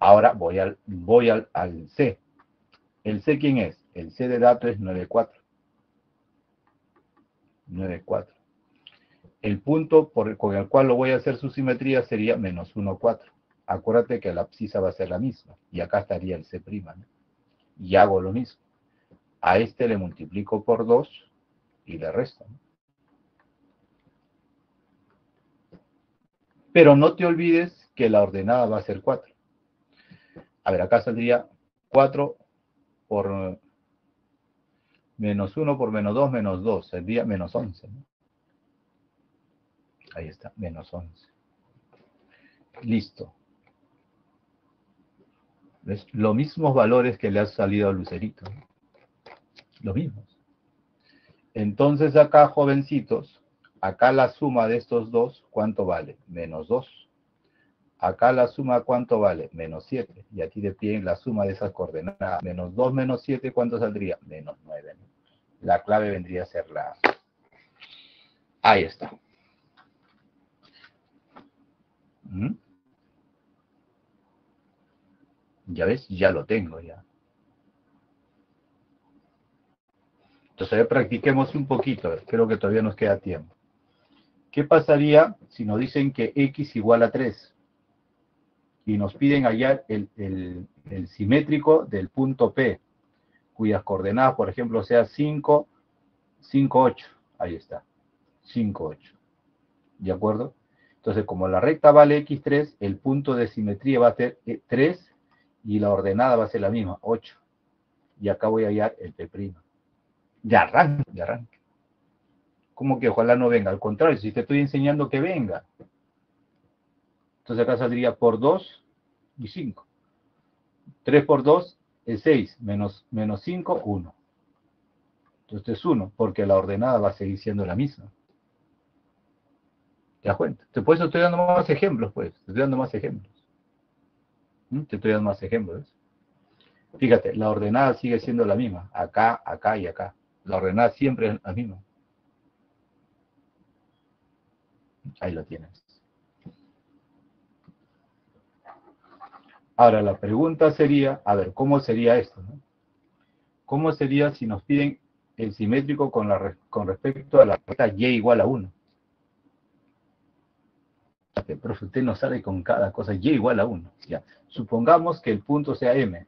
Speaker 1: Ahora voy al, voy al, al C. ¿El C quién es? El C de datos es 94. 94. El punto por, con el cual lo voy a hacer su simetría sería menos 1, 4. Acuérdate que la abscisa va a ser la misma. Y acá estaría el C'. ¿no? Y hago lo mismo. A este le multiplico por 2 y le resto. Pero no te olvides que la ordenada va a ser 4. A ver, acá saldría 4 por menos 1 por menos 2, menos 2. Sería menos 11. ¿no? Ahí está, menos 11. Listo. ¿Ves? Los mismos valores que le ha salido a Lucerito. ¿no? Los mismos. Entonces acá, jovencitos, acá la suma de estos dos, ¿cuánto vale? Menos 2. Acá la suma, ¿cuánto vale? Menos 7. Y aquí te piden la suma de esas coordenadas. Menos 2 menos 7, ¿cuánto saldría? Menos 9. ¿no? La clave vendría a ser la... Ahí está. ¿Mm? Ya ves, ya lo tengo ya. Entonces, practiquemos un poquito. Creo que todavía nos queda tiempo. ¿Qué pasaría si nos dicen que x igual a 3? Y nos piden hallar el, el, el simétrico del punto P, cuyas coordenadas, por ejemplo, sea 5, 5, 8. Ahí está. 5, 8. ¿De acuerdo? Entonces, como la recta vale x3, el punto de simetría va a ser 3 y la ordenada va a ser la misma, 8. Y acá voy a hallar el P'. De arranque, de arranque. ¿Cómo que ojalá no venga? Al contrario, si te estoy enseñando que venga. Entonces acá saldría por 2 y 5. 3 por 2 es 6, menos, menos 5, 1. Entonces es 1, porque la ordenada va a seguir siendo la misma. ¿Te das cuenta? Por eso estoy dando más ejemplos, pues. Te estoy dando más ejemplos. ¿Mm? Te estoy dando más ejemplos. Fíjate, la ordenada sigue siendo la misma. Acá, acá y acá. La ordenada siempre es la misma. Ahí lo tienes. Ahora, la pregunta sería, a ver, ¿cómo sería esto? ¿Cómo sería si nos piden el simétrico con, respecto a la recta y igual a 1? Profe, usted no sale con cada cosa y igual a 1. Ya. Supongamos que el punto sea m.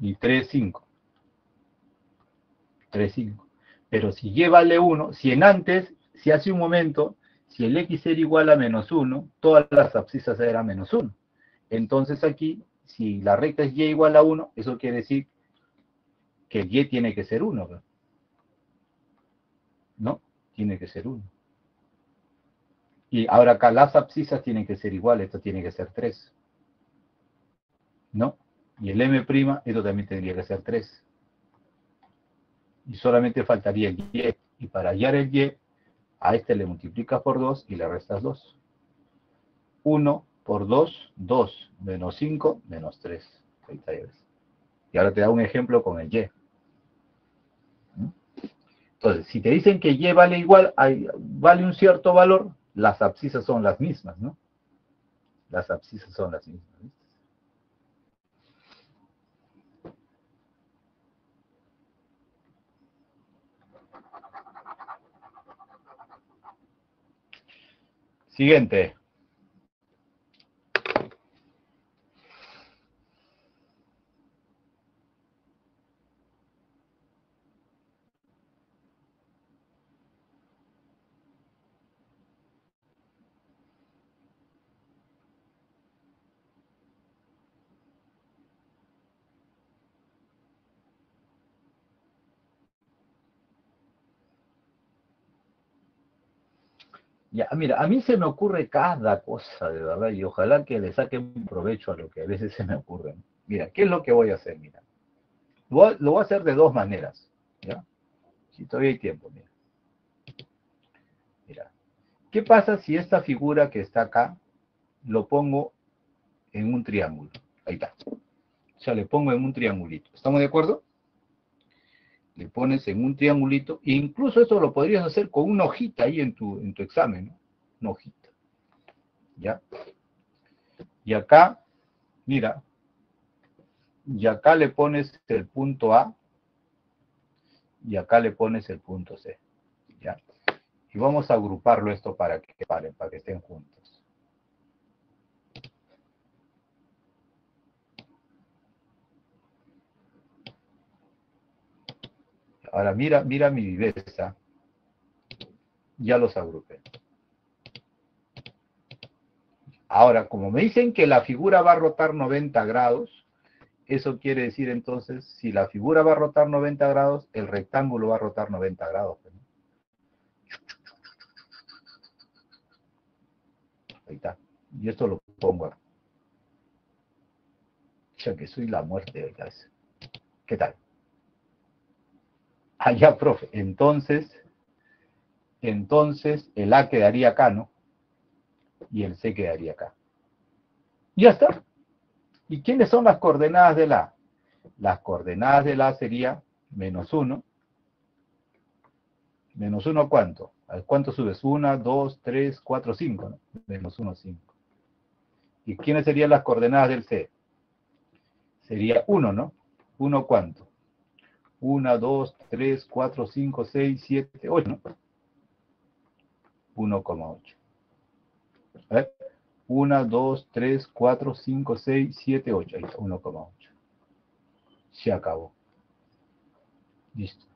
Speaker 1: Y 3, 5. 3, 5. Pero si y vale 1, si en antes, si hace un momento, si el x era igual a menos 1, todas las abscisas eran menos 1. Entonces aquí, si la recta es y igual a 1, eso quiere decir que el y tiene que ser 1. ¿No? Tiene que ser 1. Y ahora acá las abscisas tienen que ser iguales, esto tiene que ser 3. ¿No? Y el m', esto también tendría que ser 3. Y solamente faltaría el y. Y para hallar el y, a este le multiplicas por 2 y le restas 2. 1 por 2, 2, menos 5, menos 3. Ahí está, Y ahora te da un ejemplo con el y. Entonces, si te dicen que y vale igual, vale un cierto valor, las abscisas son las mismas, ¿no? Las abscisas son las mismas. ¿sí? Siguiente. Mira, a mí se me ocurre cada cosa, de verdad, y ojalá que le saquen provecho a lo que a veces se me ocurre. Mira, ¿qué es lo que voy a hacer? Mira, lo voy a hacer de dos maneras, ¿ya? Si todavía hay tiempo, mira. Mira, ¿qué pasa si esta figura que está acá lo pongo en un triángulo? Ahí está. O sea, le pongo en un triangulito. ¿Estamos de acuerdo? Le pones en un triangulito, e incluso esto lo podrías hacer con una hojita ahí en tu, en tu examen, ¿no? Una hojita. ¿Ya? Y acá, mira, y acá le pones el punto A y acá le pones el punto C. ¿ya? Y vamos a agruparlo esto para que paren, para que estén juntos. Ahora mira, mira mi viveza. Ya los agrupé. Ahora, como me dicen que la figura va a rotar 90 grados, eso quiere decir entonces, si la figura va a rotar 90 grados, el rectángulo va a rotar 90 grados. Ahí está. Y esto lo pongo acá. Ya que soy la muerte. ¿Qué tal? Allá, profe. Entonces, entonces el A quedaría acá, ¿no? Y el C quedaría acá. Ya está. ¿Y quiénes son las coordenadas de la? Las coordenadas de la sería menos 1. ¿Menos 1 cuánto? ¿Cuánto subes? 1, 2, 3, 4, 5. ¿no? Menos 1, 5. ¿Y quiénes serían las coordenadas del C? Sería 1, ¿no? ¿1 cuánto? 1, 2, 3, 4, 5, 6, 7, 8, ¿no? 1,8. A ver. 1, 2, 3, 4, 5, 6, 7, 8. Ahí está, 1,8. Se acabó. Listo.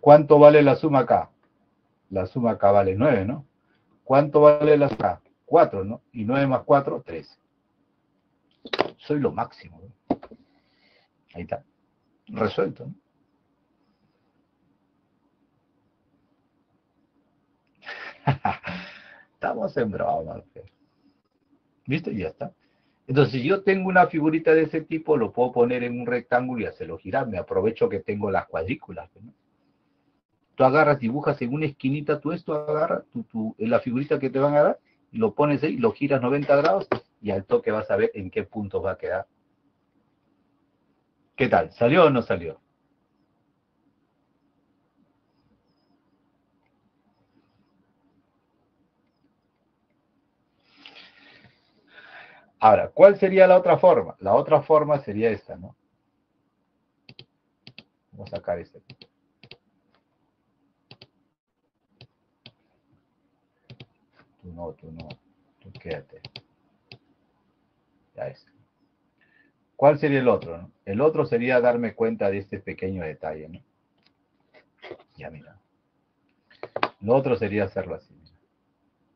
Speaker 1: ¿Cuánto vale la suma acá? La suma acá vale 9, ¿no? ¿Cuánto vale la suma acá? 4, ¿no? Y 9 más 4, 13. Soy lo máximo. ¿no? Ahí está. Resuelto, ¿no? Estamos en broma. ¿Viste? Ya está. Entonces, si yo tengo una figurita de ese tipo, lo puedo poner en un rectángulo y hacerlo girar. Me aprovecho que tengo las cuadrículas. Tú agarras, dibujas en una esquinita tú esto, agarras tu, la figurita que te van a dar, lo pones ahí, lo giras 90 grados y al toque vas a ver en qué punto va a quedar. ¿Qué tal? ¿Salió o no salió? Ahora, ¿cuál sería la otra forma? La otra forma sería esta, ¿no? Vamos a sacar este. Tú no, tú no. Tú quédate. Ya es. ¿Cuál sería el otro? El otro sería darme cuenta de este pequeño detalle, ¿no? Ya mira. Lo otro sería hacerlo así.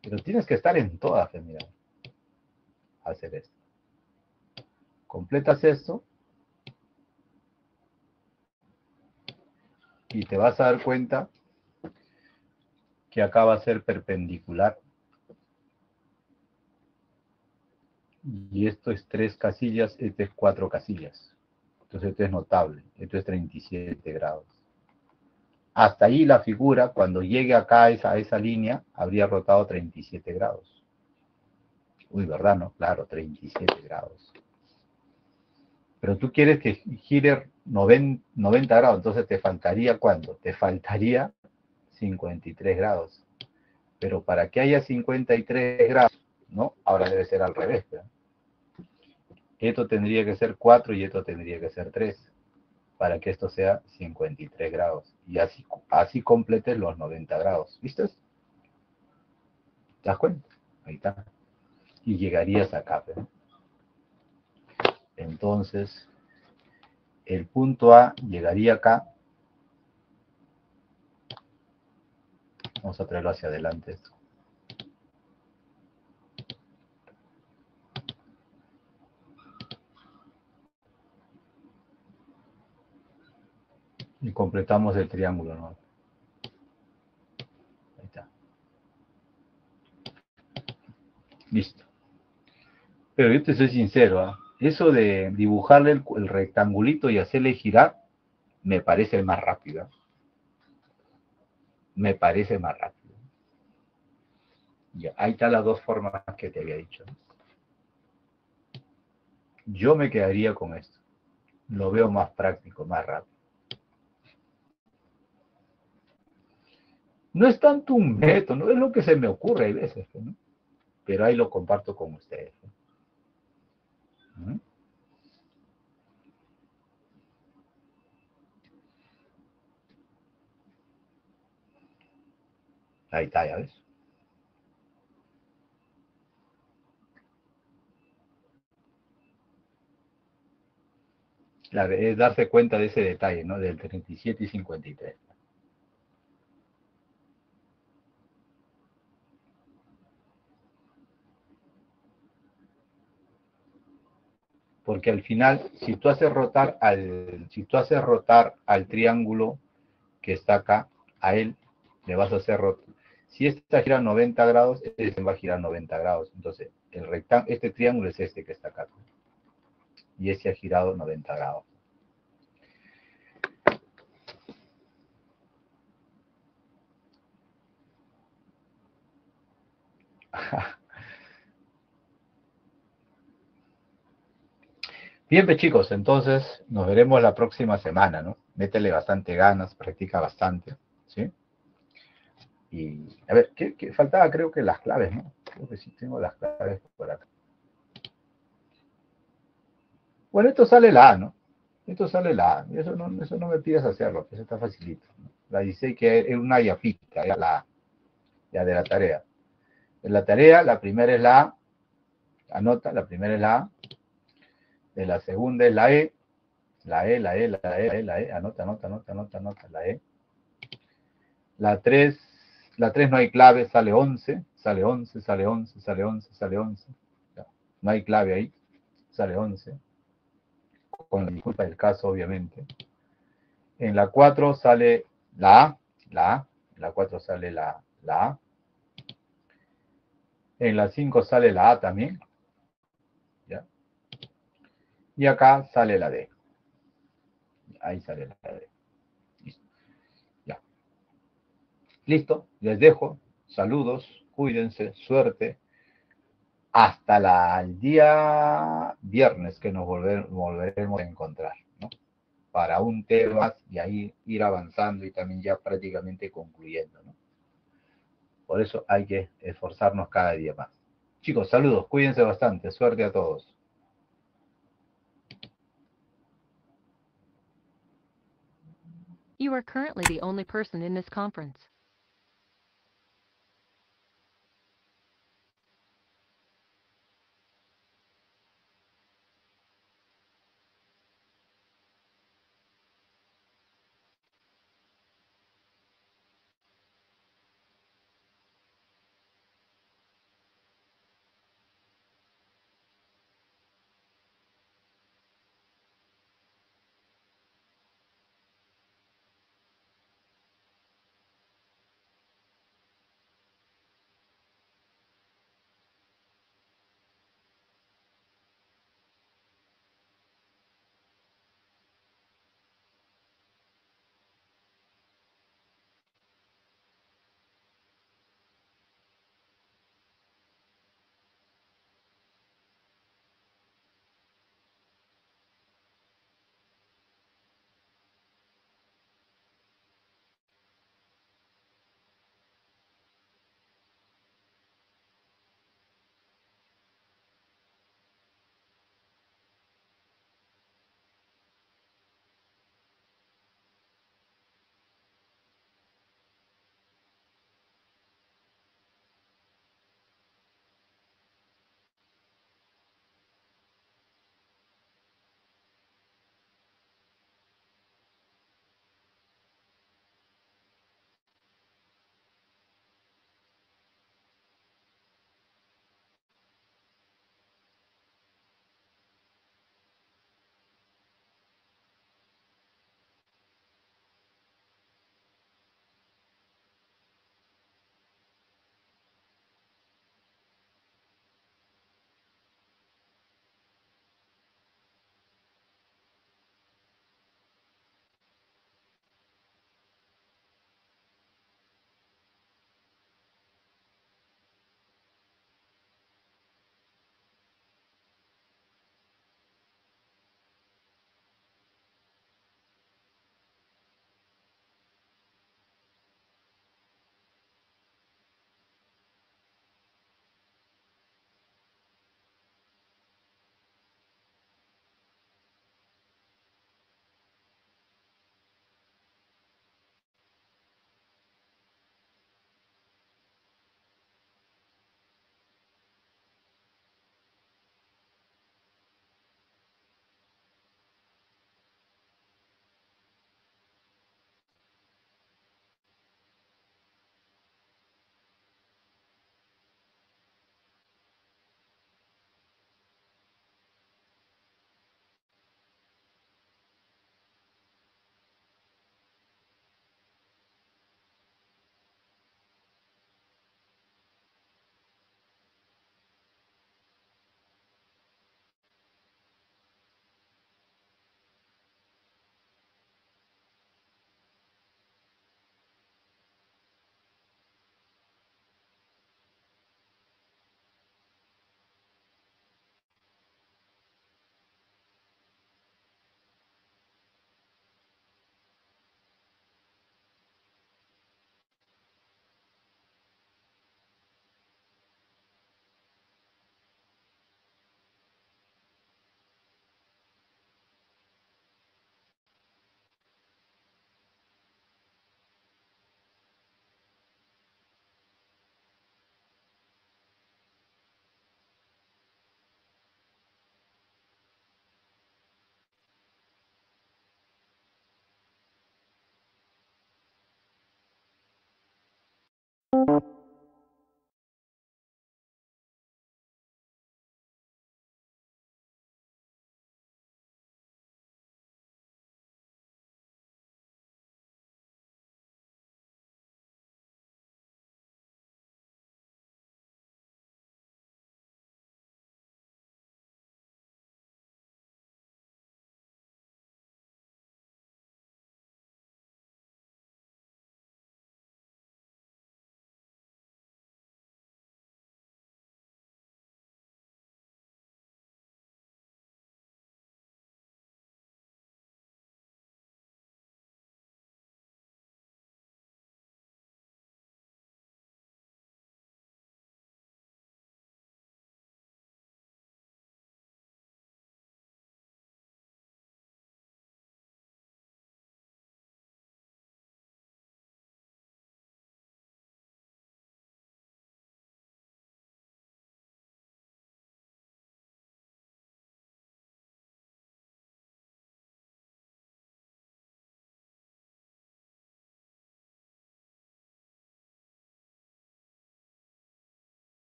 Speaker 1: Pero tienes que estar en todas, mira hacer esto. Completas esto y te vas a dar cuenta que acá va a ser perpendicular. Y esto es tres casillas, este es cuatro casillas. Entonces esto es notable, esto es 37 grados. Hasta ahí la figura, cuando llegue acá a esa, a esa línea, habría rotado 37 grados. Uy, ¿verdad? No, claro, 37 grados. Pero tú quieres que gire 90, grados, entonces te faltaría ¿cuánto? Te faltaría 53 grados. Pero para que haya 53 grados, ¿no? Ahora debe ser al revés. Esto tendría que ser 4 y esto tendría que ser 3 para que esto sea 53 grados. Y así, así completes los 90 grados. ¿Viste? ¿Te das cuenta? Ahí está y llegarías acá. Entonces, el punto A llegaría acá. Vamos a traerlo hacia adelante esto. Y completamos el triángulo, ¿no? Ahí está. Listo. Pero yo te soy sincero, ¿ah? eso de dibujarle el, rectangulito y hacerle girar, me parece más rápido. ¿ah? Me parece más rápido. Ya, ahí están las dos formas que te había dicho. Yo me quedaría con esto. Lo veo más práctico, más rápido. No es tanto un método, no es lo que se me ocurre a veces, ¿no? pero ahí lo comparto con ustedes. ¿Mm? Ahí está, ya ves. es darse cuenta de ese detalle, ¿no? Del 37 y 53. Porque al final, si tú haces rotar al, si tú haces rotar al triángulo que está acá, a él le vas a hacer rotar. Si este gira 90 grados, este va a girar 90 grados. Entonces, el este triángulo es este que está acá y ese ha girado 90 grados. Bien, pues chicos, entonces nos veremos la próxima semana, ¿no? Métele bastante ganas, practica bastante, ¿sí? Y, a ver, ¿qué, faltaba? Creo que las claves, ¿no? Creo que sí tengo las claves por acá. Bueno, esto sale la A, ¿no? Esto sale la A. Eso no, eso no me pidas hacerlo, eso está facilito. La dice que es una yapita, era la A, ya de la tarea. En la tarea, la primera es la A, anota, la primera es la A, de la segunda es la E, la E, la E, la E, la E, la E, anota, anota, anota, anota, anota, la E. La 3, la 3 no hay clave, sale 11, sale 11, sale 11, sale 11, sale 11. No hay clave ahí, sale 11 con la disculpa del caso, obviamente. En la 4 sale la A, la A, en la 4 sale la, la A. En la 5 sale la A también. Y acá sale la D. Ahí sale la D. Listo. Ya. Listo, les dejo. Saludos, cuídense, suerte hasta la, el día viernes que nos volveremos a encontrar, ¿no? Para un tema y ahí ir avanzando y también ya prácticamente concluyendo, ¿no? Por eso hay que esforzarnos cada día más. Chicos, saludos, cuídense bastante, suerte a todos.
Speaker 2: You are currently the only person in this conference.